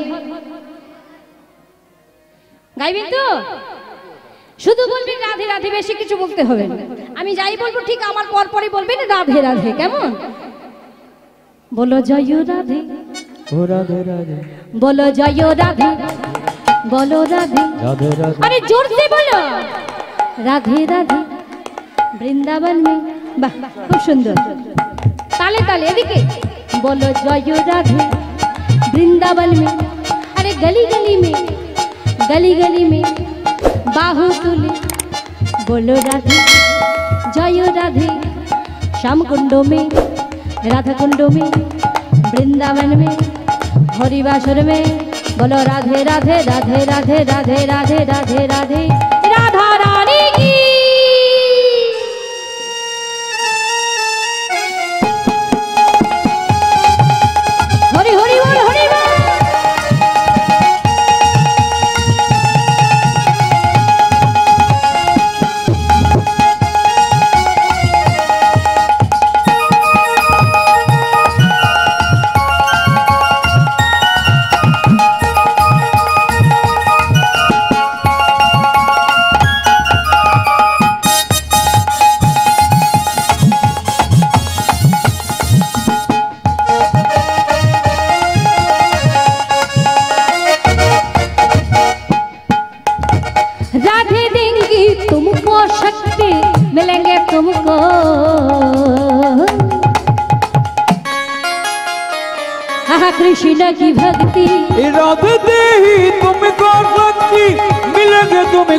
গাইবেন তো? শুধু বলবি রাধে রাধে বেশি কিছু বলতে হবে আমি যাই বলব ঠিক আমার পর পরপরই বলবেন রাধে রাধে কেমন? বলো জয় রাধে। ও রাধে রাধে। বলো জয় রাধে। বলো রাধে। রাধে রাধে। আরে জোর দিয়ে বলো। রাধে রাধে। বৃন্দাবন মে বাহ খুব সুন্দর। তালে তালে এদিকে। বলো জয় রাধে। वृंदावन में। अरे गली गली में, गली गली में बाहु तुले। बोलो राधे, जयो राधे। श्याम कुंडो में राधा कुंडो में, वृंदावन में हरिवासुर में। बोलो राधे राधे राधे राधे राधे राधे राधे राधे। राधा रानी की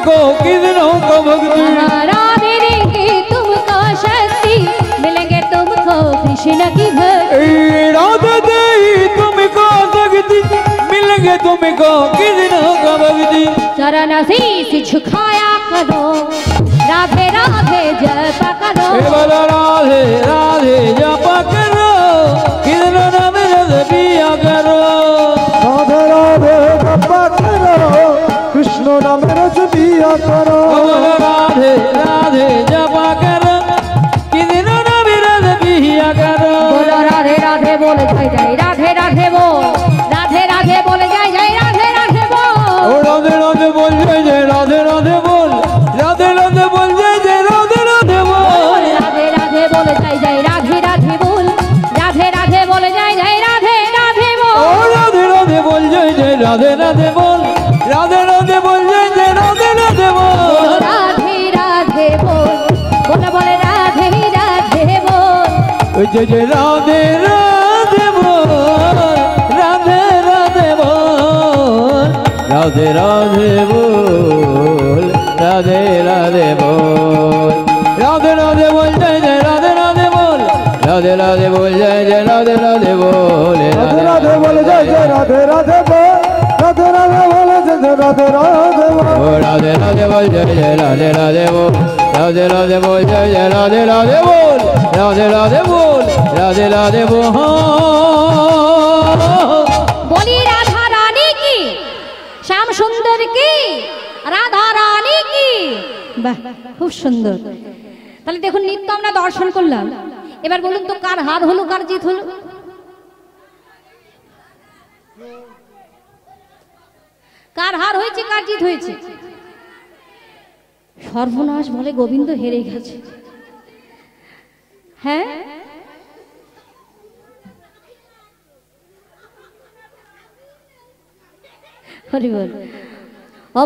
को किधरों को शक्ति मिलेंगे तुमको भक्ति। राधे दे तुमको मिलेंगे तुमको किरणों को भक्ति? चरण करो राधे राधे जप करो। राधे राधे जप करो पिया करो। राधे राधे जप करो कृष्ण नाम রোজ বিয়া করো রাধে রাধে জপা করো কিদিন রবি রোজ বিয়া করো বলো রাধে রাধে বলে যাই যাই রাধে রাধে বল রাধে রাধে বলে যাই যাই রাধে রাধে বল ও রাধে রাধে বল যাই যাই রাধে রাধে বল রাধে রাধে বল যাই যাই রাধে রাধে বল রাধে রাধে বলে যাই যাই রাধে রাধে বল রাধে রাধে বলে যাই যাই রাধে রাধে বল ও রাধে রাধে বল যাই যাই রাধে রাধে ওই যে যে রাধে রাধে বল রাধে রাধে বল রাধে রাধে বল রাধে রাধে বল রাধে রাধে বল জয় জয় রাধে রাধে বল রাধে রাধে বল জয় জয় রাধে রাধে বল রাধে রাধে বলে জয় জয় রাধে রাধে বল রাধে রাধে বলে জয় জয় রাধে রাধে বল ও রাধে রাধে বল জয় জয় রাধে রাধে বল রাধে রাধে বল, জয় জয় রাধে রাধে বল, রাধে রাধে বল, রাধে রাধে বল। বলি রাধা রানী কি? শ্যাম সুন্দর কি? রাধা রানী কি? বাহ, খুব সুন্দর। তাহলে দেখুন, নিত্য আমরা দর্শন করলাম। এবার বলুন তো, কার হার হলো, কার জিত হলো? কার হার হয়েছে, কার জিত হয়েছে? সর্বনাশ বলে গোবিন্দ হেরে গেছে। হ্যাঁ? হরি বল। ও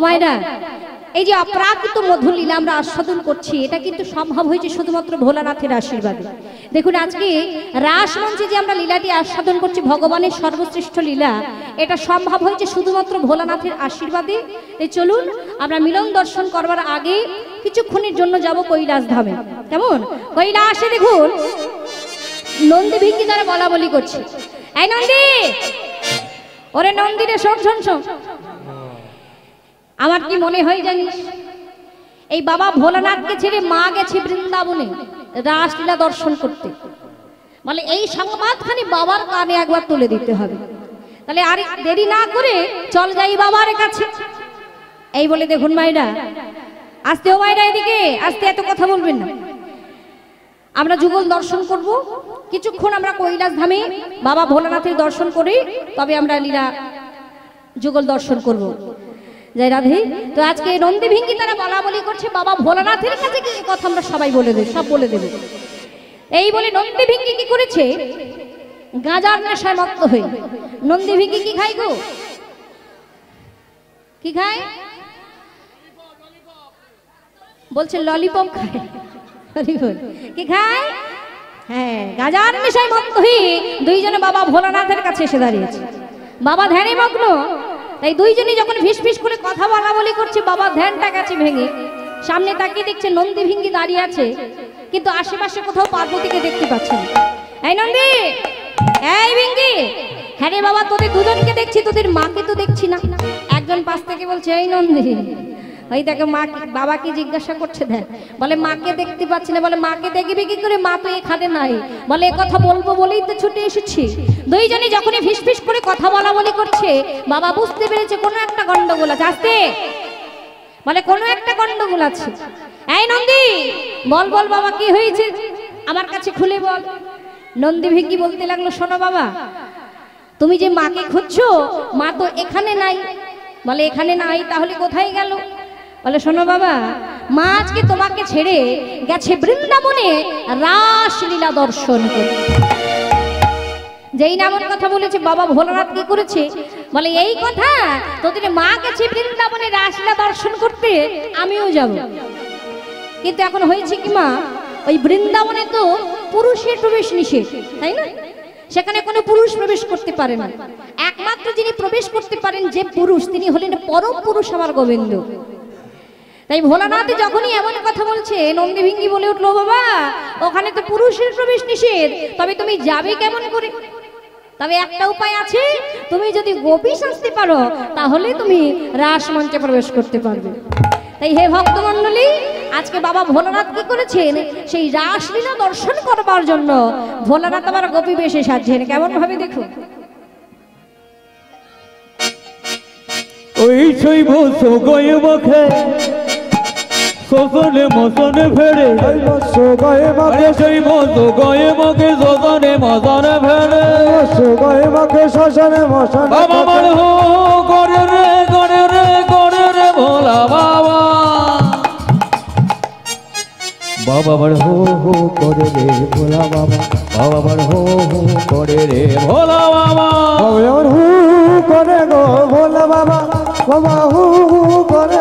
এই যে অপ্রাকৃত মধুর লীলা আমরা আস্বাদন করছি, এটা কিন্তু সম্ভব হয়েছে শুধুমাত্র ভোলানাথের আশীর্বাদে। দেখুন, আজকে রাস মঞ্চে যে আমরা লীলাটি আস্বাদন করছি, ভগবানের সর্বশ্রেষ্ঠ লীলা, এটা সম্ভব হয়েছে শুধুমাত্র ভোলানাথের আশীর্বাদে। এই চলুন, আমরা মিলন দর্শন করবার আগে কিছুক্ষণের জন্য যাব কৈলাস ধামে। কেমন? কৈলাসে দেখুন নন্দী ভিঙ্গি তারা বলা বলি করছে। এই নন্দী! ওরে নন্দী রে শোন শোন শোন। আমার কি মনে হয় জানিস? এই বাবা ভোলানাথকে ছেড়ে মা গেছে বৃন্দাবনে রাসলীলা দর্শন করতে। বলে এই সংবাদখানি বাবার কানে একবার তুলে দিতে হবে। তাহলে আর দেরি না করে চল যাই বাবার কাছে। এই বলে দেখুন মাইরা আসতে ও মাইরা এদিকে, আসতে এত কথা বলবেন না। আমরা যুগল দর্শন করব। কিছুক্ষণ আমরা কৈলাস ধামে বাবা ভোলানাথের দর্শন করি তবে আমরা লীলা যুগল দর্শন করব। জয় রাধে। তো আজকে নন্দী ভিঙ্গি তারা বলা বলি করছে, বাবা ভোলানাথের কাছে কি কথা আমরা সবাই বলে দেব, সব বলে দেব। এই বলে নন্দী ভিঙ্গি কি করেছে? গাঁজার নেশায় মত্ত হয়ে। নন্দী ভিঙ্গি কি খাই গো? কি খায়? বলছে ললিপপ খায়। কি খায়? হ্যাঁ গাজার নেশায় মত্ত হয়ে দুইজনে বাবা ভোলানাথের কাছে এসে দাঁড়িয়েছে। বাবা ধ্যানে মগ্ন। তাই দুইজনই যখন ভিস ভিস করে কথা বলা বলি করছে, বাবা ধ্যানটা গেছে ভেঙে। সামনে তাকিয়ে দেখছে নন্দী ভিঙ্গি দাঁড়িয়ে আছে, কিন্তু আশেপাশে কোথাও পার্বতীকে দেখতে পাচ্ছে এই নন্দী! এই ভিঙ্গি! হ্যাঁ রে বাবা, তোদের দুজনকে দেখছি, তোদের মাকে তো দেখছি না। একজন পাশ থেকে বলছে, এই নন্দী, ওই দেখো মা বাবাকে জিজ্ঞাসা করছে দেখ। বলে, মাকে দেখতে পাচ্ছি না। বলে, মাকে দেখবি কি করে? মা তো এখানে নাই। বলে কথা বলব বলেই তো ছুটে এসেছি। দুইজনই যখনই ফিস ফিস করে কথা বলা বলি করছে, বাবা বুঝতে পেরেছে কোনো একটা গন্ডগোল আছে। আসতে। বলে, কোনো একটা গন্ডগোল আছে। এই নন্দী, বল বল বাবা, কি হয়েছে? আমার কাছে খুলে বল। নন্দী ভেঙ্গি বলতে লাগল, শোনো বাবা, তুমি যে মাকে খুঁজছো, মা তো এখানে নাই। বলে, এখানে নাই, তাহলে কোথায় গেল? বলে, শোনো বাবা, মা আজকে তোমাকে ছেড়ে গেছে বৃন্দাবনে রাসলীলা দর্শন করতে। যেই নামের কথা বলেছে, বাবা ভোলানাথ কি করেছে? বলে, এই কথা, তোদের মা গেছে বৃন্দাবনে রাসলীলা দর্শন করতে আমিও যাব। কিন্তু এখন হয়েছে কি মা, ওই বৃন্দাবনে তো পুরুষের প্রবেশ নিষেধ, তাই না? সেখানে কোনো পুরুষ প্রবেশ করতে পারে না। একমাত্র যিনি প্রবেশ করতে পারেন যে পুরুষ, তিনি হলেন পরম পুরুষ আমার গোবিন্দ। তাই ভোলানাথ যখনই এমন কথা বলছে নন্দী ভিঙ্গি বলে উঠল, বাবা, ওখানে তো পুরুষের প্রবেশ নিষেধ, তবে তুমি যাবে কেমন করে? তবে একটা উপায় আছে, তুমি যদি গোপী সাজতে পারো, তাহলে তুমি রাস মঞ্চে প্রবেশ করতে পারবে। তাই হে ভক্তমণ্ডলী, আজকে বাবা ভোলানাথ কি করেছেন? সেই রাস রাসলীলা দর্শন করবার জন্য ভোলানাথ আবার গোপী বেশে সাজছেন। কেমন ভাবে দেখুন? ওই শৈব গয়ে মুখে শোষণে মশনে ফেরে এই মৎস্য গায়ে মাকে আরে শৈব গয়ে মুখে শোষণে মশনে ফেরে মৎস্য গায়ে মাকে শ্মশানে মশানে বাবা আমার হো করে রে করে রে করে রে ভোলা বাবা। বাবা আমার হো হো করে রে ভোলা বাবা। বাবা আমার হো হো করে রে ভোলা বাবা। বাবা হু করে গো ভোলা বাবা। বাবা হু হু করে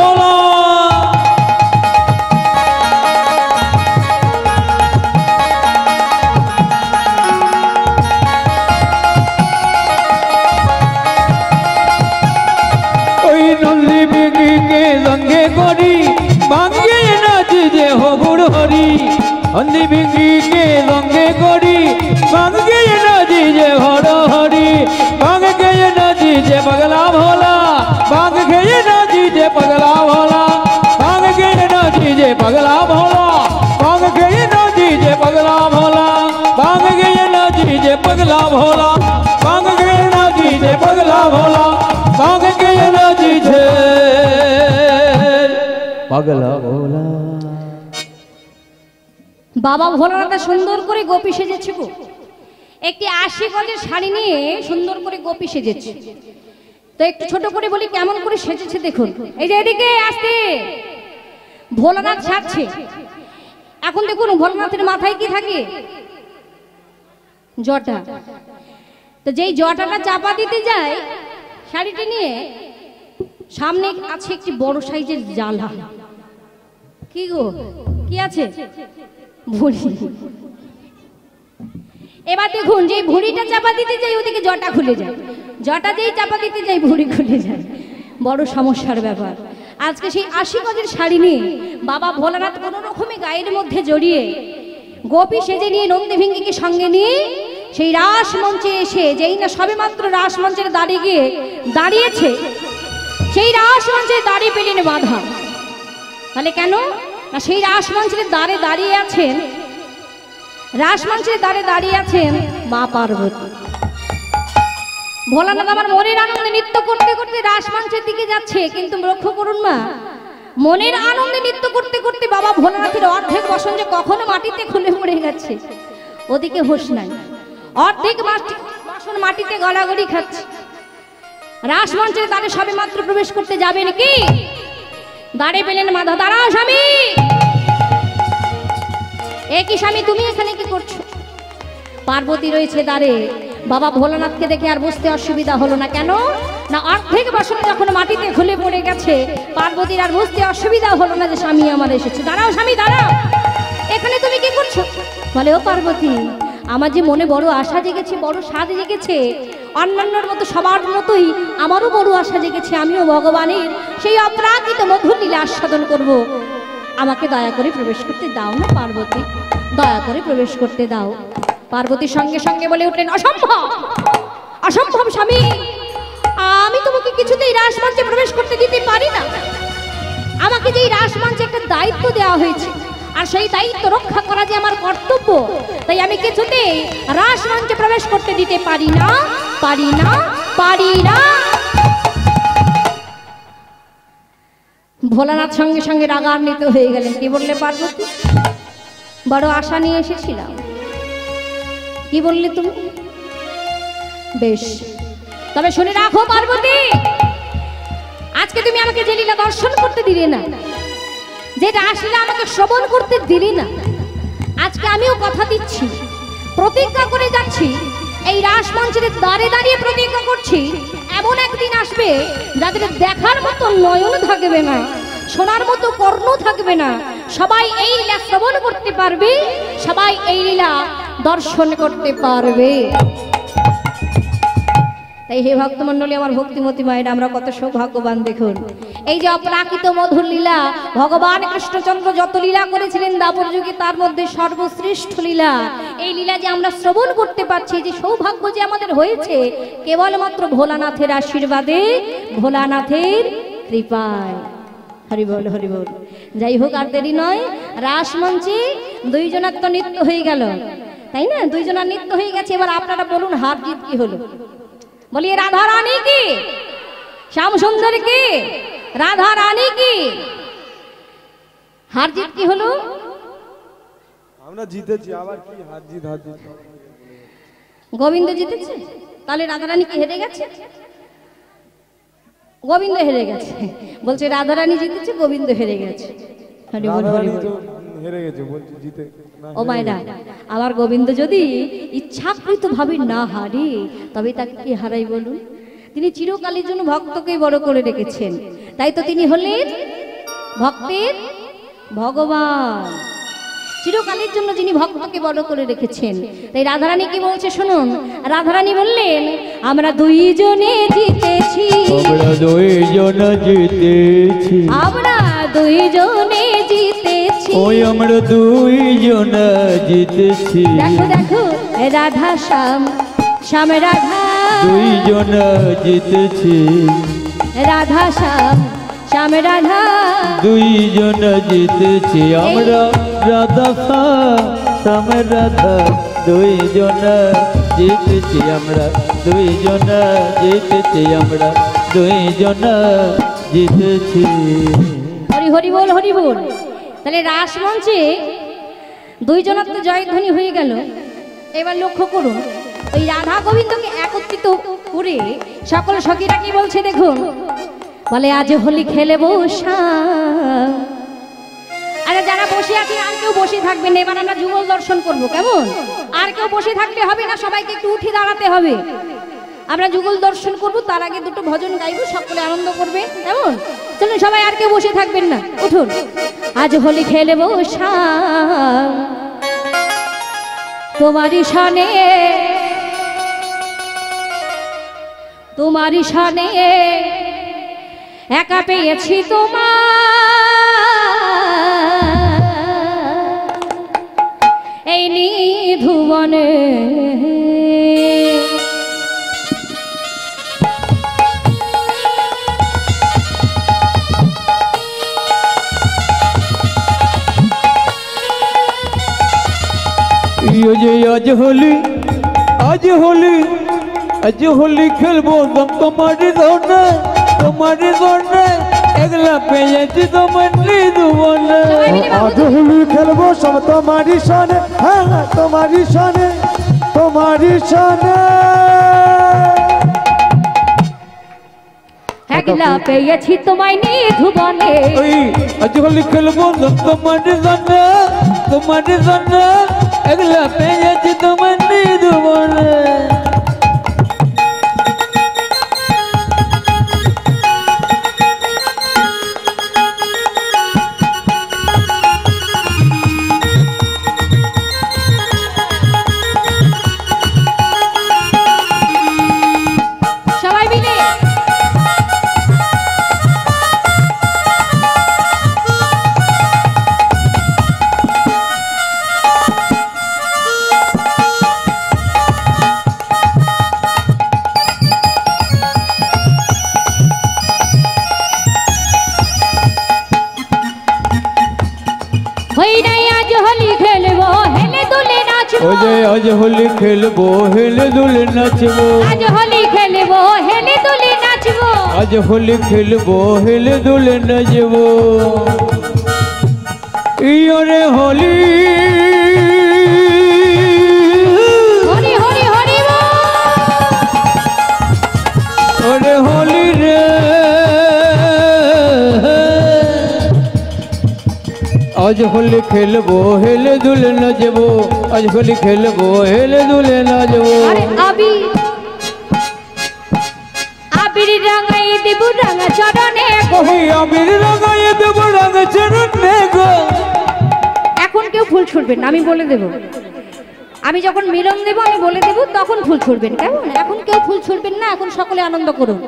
নন্দী বিকি কে সঙ্গে করি ভাঙ্গে নাচি যে হর হরি ভাঙ্গ খেয়ে নাচি যে পগলা ভোলা ভাঙ্গ খেয়ে নাচি যে পগলা ভোলা ভাঙ্গ খেয়ে নাচি যে পগলা ভোলা ভাঙ্গ খেয়ে নাচি যে পগলা ভোলা ভাঙ্গ খেয়ে নাচি যে পগলা ভোলা ভাঙ্গ খেয়ে নাচি যে পগলা ভোলা ভাঙ্গ খেয়ে নাচি যে পগলা ভোলা বাবা ভোলানাথা সুন্দর করে গোপী সেজেছে গো। একটি আশি গজের শাড়ি নিয়ে সুন্দর করে গোপী সেজেছে। তো একটু ছোট করে বলি, কেমন করে সেজেছে দেখুন। এই যে এদিকে আসতে। ভোলানাথ সাজছে এখন দেখুন ভোলানাথের মাথায় কি থাকে? জটা। তো যেই জটাটা চাপা দিতে যায়, শাড়িটি নিয়ে সামনে আছে একটি বড় সাইজের জ্বালা কি গো? কি আছে? ভুড়ি। এবার দেখুন যে ভুড়িটা চাপা দিতে যাই, ওদিকে জটা খুলে যায়। জটা যেই চাপা দিতে যাই, ভুড়ি খুলে যায়। বড় সমস্যার ব্যাপার। আজকে সেই আশি গজের শাড়ি নিয়ে বাবা ভোলানাথ কোনো রকমে গায়ের মধ্যে জড়িয়ে গোপী সেজে নিয়ে নন্দী ভিঙ্গিকে সঙ্গে নিয়ে সেই রাস মঞ্চে এসে, যেই না সবেমাত্র রাস মঞ্চের দাঁড়িয়ে গিয়ে দাঁড়িয়েছে, সেই রাস মঞ্চে দাঁড়িয়ে পেলেন বাধা। তাহলে কেন? না, সেই রাসমঞ্চের দ্বারে দাঁড়িয়ে আছেন, রাসমঞ্চের দ্বারে দাঁড়িয়ে আছেন মা পার্বতী। ভোলানাথ আমার মনের আনন্দে নৃত্য করতে করতে রাসমঞ্চের দিকে যাচ্ছে, কিন্তু লক্ষ্য করুন মা, মনের আনন্দে নৃত্য করতে করতে বাবা ভোলানাথের অর্ধেক বসন যে কখনো মাটিতে খুলে পড়ে গেছে। ওদিকে হোস নাই। অর্ধেক বসন মাটিতে গড়াগড়ি খাচ্ছে। রাসমঞ্চের দ্বারে সবে মাত্র প্রবেশ করতে যাবেন কি? দাঁড়ে পেলেন মাধা দাঁড়াও স্বামী। একই স্বামী, তুমি এখানে কি করছ? পার্বতী রয়েছে দাঁড়ে বাবা ভোলানাথকে দেখে আর বুঝতে অসুবিধা হলো না। কেন? না, অর্ধেক বাসন যখন মাটিতে খুলে পড়ে গেছে। পার্বতীর আর বুঝতে অসুবিধা হলো না যে স্বামী আমার এসেছে। দাঁড়াও স্বামী, দাঁড়াও। এখানে তুমি কি করছ? বলে, ও পার্বতী, আমার যে মনে বড় আশা জেগেছে, বড় স্বাদ জেগেছে অন্যান্যর মতো সবার মতোই আমারও বড় আশা জেগেছে, আমিও ভগবানের সেই অপ্রাকৃত মধুর লীলা আস্বাদন করব। আমাকে দয়া করে প্রবেশ করতে দাও না, পার্বতী। দয়া করে প্রবেশ করতে দাও। পার্বতীর সঙ্গে সঙ্গে বলে উঠলেন, অসম্ভব! অসম্ভব স্বামী! আমি তোমাকে কিছুতেই রাসমঞ্চে প্রবেশ করতে দিতে পারি না। আমাকে যে এই রাসমঞ্চে একটা দায়িত্ব দেওয়া হয়েছে, আর সেই দায়িত্ব রক্ষা করা যে আমার কর্তব্য, তাই আমি কিছুতেই রাসমঞ্চে প্রবেশ করতে দিতে পারি না। পারি না পারি না। ভোলানাথ সঙ্গে সঙ্গে রাগান্বিত হয়ে গেলেন। কি বললে পার্বতী? বড় আশা নিয়ে এসেছিলাম। কি বললে তুমি? বেশ। তবে শুনে রাখো পার্বতী, আজকে তুমি আমাকে যে লীলা দর্শন করতে দিলে না যে রাসলীলা আমাকে শ্রবণ করতে দিলে না, আজকে আমিও কথা দিচ্ছি, প্রতিজ্ঞা করে যাচ্ছি এই রাসমঞ্চের দাঁড়ে দাঁড়িয়ে প্রতিজ্ঞা করছি, এমন একদিন আসবে যাদের দেখার মতো নয়ন থাকবে না, শোনার মতো কর্ণ থাকবে না। সবাই এই লীলা শ্রবণ করতে পারবে, সবাই এই লীলা দর্শন করতে পারবে। তাই হে ভক্তমণ্ডলী, আমার ভক্তিমতী মায়ের, আমরা কত সৌভাগ্যবান দেখুন। এই যে অপ্রাকৃত মধুর লীলা, ভগবান কৃষ্ণচন্দ্র যত লীলা করেছিলেন দাপর যুগে, তার মধ্যে সর্বশ্রেষ্ঠ লীলা। এই লীলা যে আমরা শ্রবণ করতে পারছি, যে সৌভাগ্য যে আমাদের হয়েছে, কেবলমাত্র ভোলানাথের আশীর্বাদে, ভোলানাথের কৃপায়। হরি বল হরি বল। যাই হোক, আর দেরি নয়, রাসমঞ্চে দুইজনের তো নৃত্য হয়ে গেল। তাই না? দুইজনের নৃত্য হয়ে গেছে, এবার আপনারা বলুন হার জিত কি হলো? বলি রাধা রানী কি? শ্যাম সুন্দর কি? রাধা রানী কি? হার জিত কি হলো? আমরা জিতেছি আবার কি? হার জিত হার জিত গোবিন্দ জিতেছে? তাহলে রাধারানী কি হেরে গেছে? গোবিন্দ হেরে গেছে। বলছে রাধারানী জিতেছে গোবিন্দ হেরে গেছে। হেরে গেছে বলছি জিতে। না, ও হেরে মায়েরা আমার গোবিন্দ যদি ইচ্ছাকৃত ভাবে না হারে তবে তাকে কি হারাই বলুন? তিনি চিরকালের জন্য ভক্তকে বড় করে রেখেছেন। তাই তো তিনি হলেন ভক্তের ভগবান। চিরকালের জন্য যিনি ভক্তকে বড় করে রেখেছেন। তাই রাধারানী কি বলছে শুনুন? রাধারানী বললেন আমরা দুইজনে জিতেছি। আমরা দুইজন জিতেছি। আমরা দুইজনে জিতেছি। ওই আমরা দুইজন জিতেছি। দেখো দেখো রাধা শ্যাম শ্যাম রাধা। দুইজন জিতেছি। রাধা শ্যাম শ্যাম রাধা। দুইজন জিতেছি। আমরা রাধা, শ্যাম রাধা, দুইজন জিতেছি আমরা, দুইজন জিতেছি আমরা, দুইজন জিতেছি। হরি হরি বল হরি বল। তাহলে রাসমঞ্চে দুইজনের তো জয়ধ্বনি হয়ে গেল। এবার লক্ষ্য করুন, ওই রাধা গোবিন্দকে একত্রিত করে সকল সখীরা কি বলছে দেখুন? বলে, আজ হোলি খেলে বসা আরে যারা বসে আছি, আর কেউ বসে থাকবেন এবার আমরা যুগল দর্শন করব, কেমন? আর কেউ বসে থাকলে হবে না, সবাইকে একটু উঠে দাঁড়াতে হবে। আমরা যুগল দর্শন করব, তার আগে দুটো ভজন গাইবো সকলে আনন্দ করবে, কেমন? চলুন, সবাই আর কেউ বসে থাকবেন না। উঠুন। আজ হোলি খেলে বসা তোমারই সনে তোমারই সনে একা পেয়েছি তোমার এই নিধুবনে। ইয়ে যে আজ হোলি আজ হোলি আজ হোলি খেলব তো তোমার দৌড়ে তোমার দৌড়ে একলা পেয়েছি তো তোমার দুবনে। আজ হোলি খেলব সব তোমারই সনে হ্যাঁ হ্যাঁ, তোমারই সনে তোমারই সনে। একলা পেয়েছি তোমায় নিধুবনে ওই আজ হোলি খেলব তোমার দৌড়ে তোমার দৌড়ে একলা পেয়েছি তোমার দুবনে। খেলব হেলে দুলে নাচবো আজ হোলি খেলব হেলে দুলে নাচবো আজ হোলি খেলব হেলে দুলে নাচবো ইয়রে হোলি হরি হরি হরি বল। ওরে হোলি হোলি খেলব হেলে দুলে নাচবো। আবি আবির রাঙাই দেবু রাঙা চরণে গো। আমির লাগাইয়ে দেবো রঙ চরণে গো। এখন কেউ ফুল ছুড়বেন না আমি বলে দেব। আমি যখন মিলন দেব আমি বলে দেব তখন ফুল ছুড়বেন কেমন? এখন কেউ ফুল ছুড়বেন না এখন সকলে আনন্দ করুন।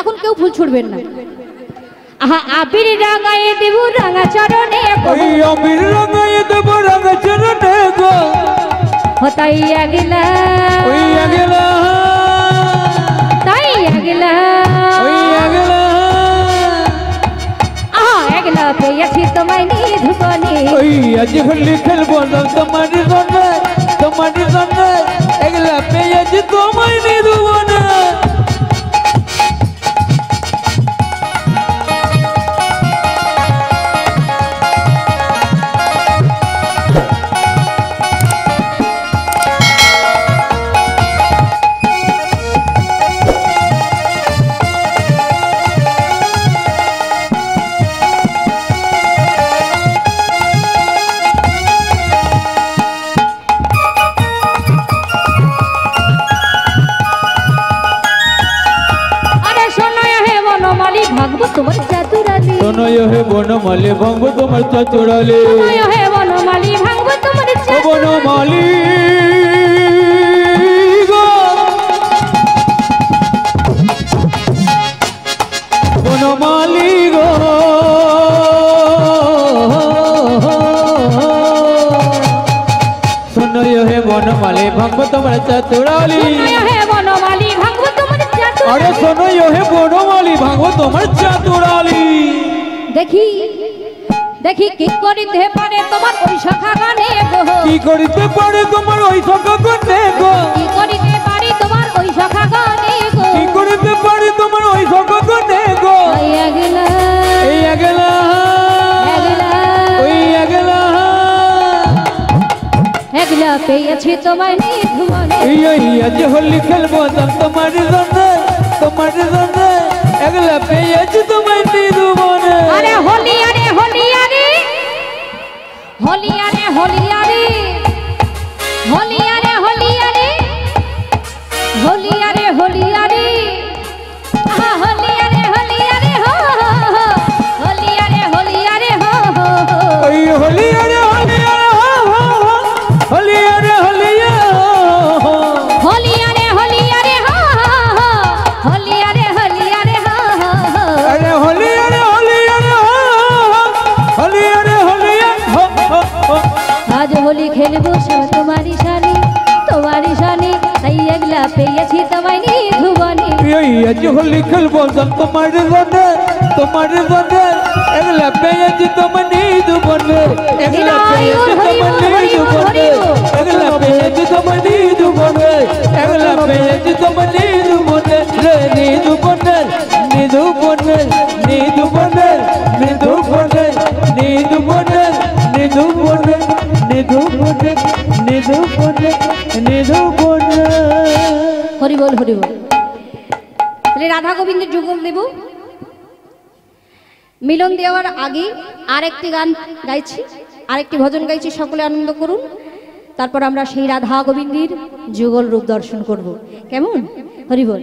এখন কেউ ফুল ছুড়বেন না। আবির রাঙাই দেবু রাঙা চরণে গো। ওই আমির লাগাইয়ে দেবো রঙ চরণে গো। হতাই আগলা। ওই আগলা। তাই আগলা। ওই আগলা। আহা আগলা পেয়েছি তোমায় নিধুবনে ওই আজ হোলি খেলব না তোমার জন্য তোমার জন্য। এগুলা পেয়েছি তোমায় নিয়ে দেবো চাতুরালি শোনয় হে বনমালী ভাঙব তোমার চতুরালি সময় হে বনমালী ভাঙবো তোমার ও চাতুরালি বনমালী গো বনমালী গো শোনয় হে বনমালী ভাঙব তোমার চতুরালি সময় হে বনমালী ভাঙবো তোমার আরে চাতুরালি শোনয় হে বনমালী ভাঙব তোমার চতুরালি দেখি দেখি কি করিতে পারে তোমার ওই সখা গানে গো। কি করিতে পারে তোমার ওই সকা করতে গো? কি করিতে পারি তোমার ওই সখা গানে গো? কি করিতে পারে তোমার ওই সকা করতে গো? ওই আগলা এই আগলা আগলা। পেয়েছি তোমায় নিধুমনে এই আজ হোলি খেলব তোমার জন্য তোমার জন্য। अगला पे अज तो मंदी दुबोन। अरे होली अरे होली अरे। होली अरे होली अरे। होली হোলি খেলবো সব তোমারই শানি তোমারই শানি তাই একলা পেয়েছি তোমায় নি ভুবনে এই আজ হোলি খেলবো সব তোমার রনে তোমার রনে একলা পেয়েছি তোমায় নি ভুবনে একলা পেয়েছি তোমায় নি ভুবনে একলা পেয়েছি তোমায় নি ভুবনে একলা পেয়েছি তোমায় নি ভুবনে রে নি ভুবনে নি ভুবনে নি ভুবনে নি ভুবনে নি ভুবনে নি ভুবনে রাধা গোবিন্দ যুগল দেব। মিলন দেওয়ার আগে আরেকটি গান গাইছি, আরেকটি ভজন গাইছি, সকলে আনন্দ করুন। তারপর আমরা সেই রাধা গোবিন্দির যুগল রূপ দর্শন করব। কেমন? হরিবল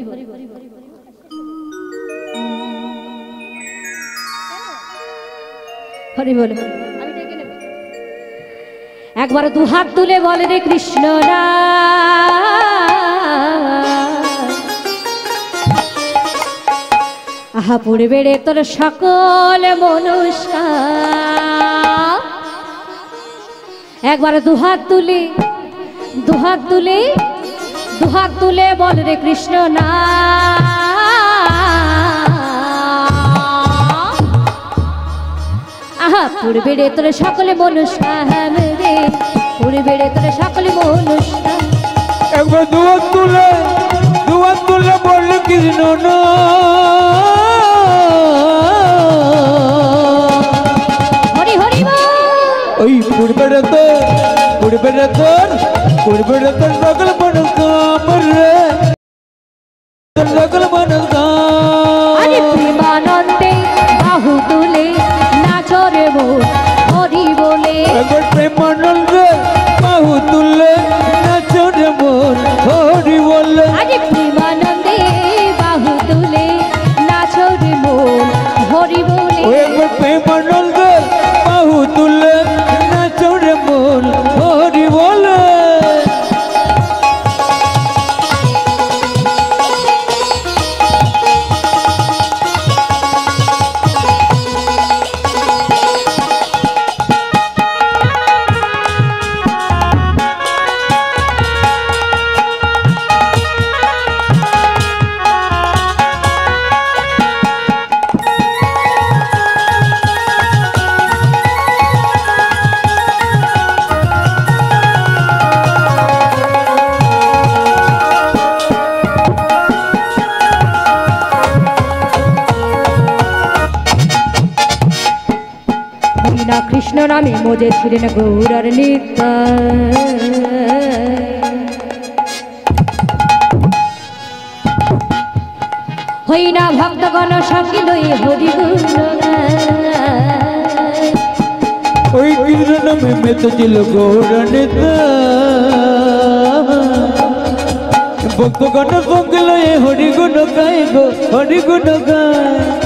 হরিবল হরিবল একবার দু হাত তুলে বলে রে কৃষ্ণ না আহা, পড়বে রে তোর সকল মনুষ্য একবার দুহাত তুলে দুহাত তুলে দুহাত তুলে বল রে কৃষ্ণ না আহা পূর্বে তোর সকলে মনুষ্য হ্যাঁ তোর সকলে মনুষ্য। একবার দুয়ার তুলে সকল মানুষ নামে মজে ছিলেন গৌরার নিত্য হইনা ভক্তগণ সঙ্গে লই হরি। ওই কৃষ্ণ নামে ভক্তগণ সঙ্গে লয়ে হরি গুণ গায় হরি গুণ গায়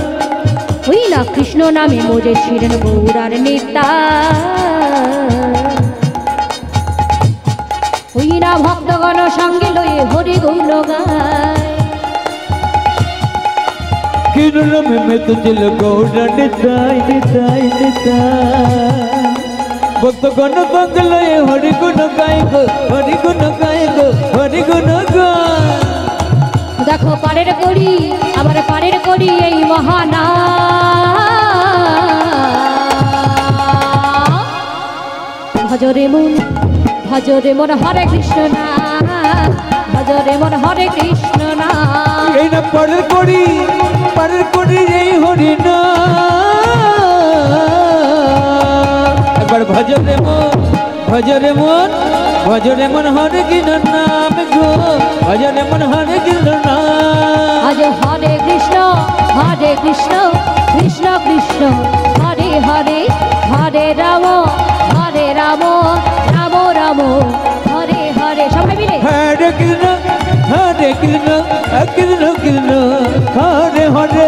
না কৃষ্ণ নামে মোরে ছিলেন গৌরার নেতা। না ভক্তগণ সঙ্গে লয়ে হরি গৌর গায়। কিরণ মে তো চল গৌরা নিতাই নিতাই নিতাই। ভক্ত গণ বাংলায় হরি গুণ গাই গো, হরি গুণ গাই গো, হরি গুণ গায়। দেখো পারের করি আবার পারের করি এই মহানা। ভজরে মন ভজরে মন হরে কৃষ্ণ না ভজরে মন হরে কৃষ্ণ না এই না পারের করি পারের করি এই হরি না একবার ভজরে মন ভজরে মন ভজরে মন হরে কৃষ্ণ নাম ভজরে মন হরে কৃষ্ণ আজ হরে কৃষ্ণ হরে কৃষ্ণ কৃষ্ণ কৃষ্ণ। হরে হরে হরে রাম হরে রাম রাম রাম। হরে হরে সবাই মিলে। হরে কৃষ্ণ হরে কৃষ্ণ কৃষ্ণ কৃষ্ণ। হরে হরে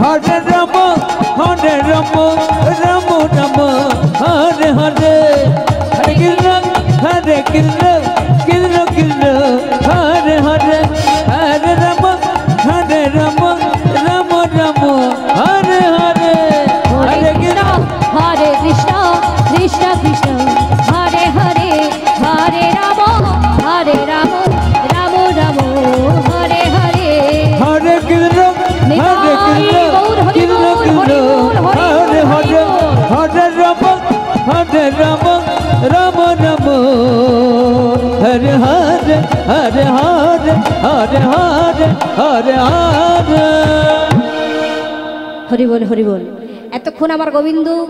হরে রাম হরে রাম রাম রাম। হরে হরে হরে কৃষ্ণ হরে কৃষ্ণ रे হরে হরে হরে হরে। হরে বল, হরি বল। এতক্ষণ আমার গোবিন্দ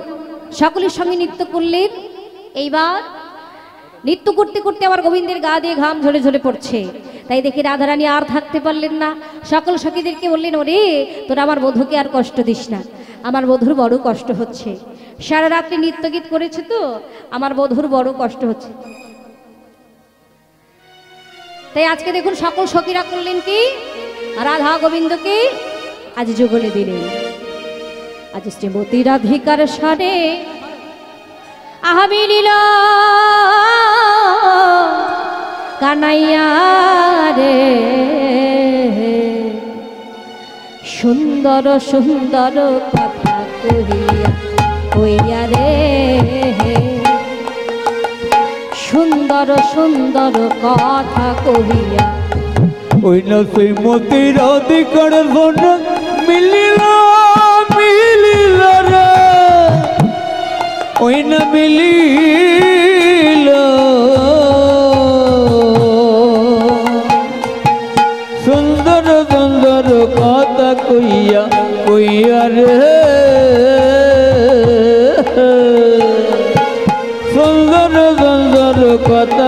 সকলের সঙ্গে নৃত্য করলেন। এইবার নৃত্য করতে করতে আমার গোবিন্দের গা দিয়ে ঘাম ঝরে ঝরে পড়ছে। তাই দেখি রাধারানী আর থাকতে পারলেন না। সকল সখীদেরকে বললেন, ওরে, তোরা আমার বধূকে আর কষ্ট দিস না। আমার বধুর বড় কষ্ট হচ্ছে। সারা রাত্রি নৃত্য গীত করেছে তো? আমার বধুর বড় কষ্ট হচ্ছে। তাই আজকে দেখুন সকল সখীরা করলেন কি? রাধা গোবিন্দকে আজ যুগলে দিলেন। আজ শ্রীমতী রাধিকার সারে আহাবি লীল কানাইয়া রে। সুন্দর সুন্দর কথা কহিয়া কইয়া রে। সুন্দর সুন্দর কথা কহিয়া। ওই না সেই মতির অধিকার ধন মিলিল মিলিল রে। ওই না মিলিল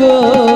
গো।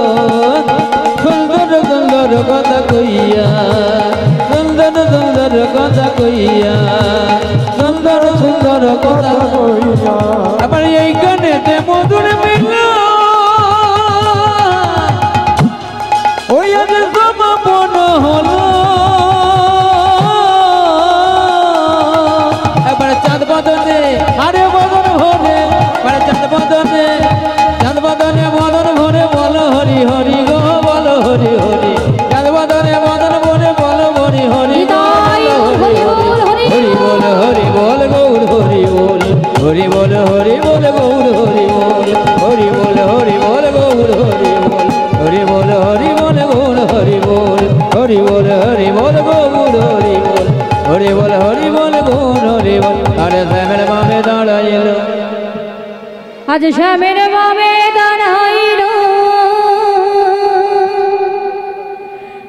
আজ স্বামীর বাবে দাঁড়াইল।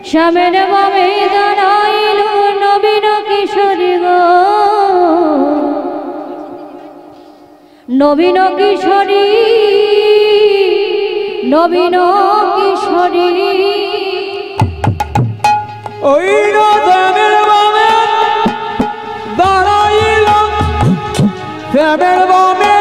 স্বামীর বাবে দাঁড়াইল নবীন কিশোরী গো। নবীন কিশোরী নবীন কিশোরী। ওই নদনের বামে দাঁড়াইল। শ্যামের বামে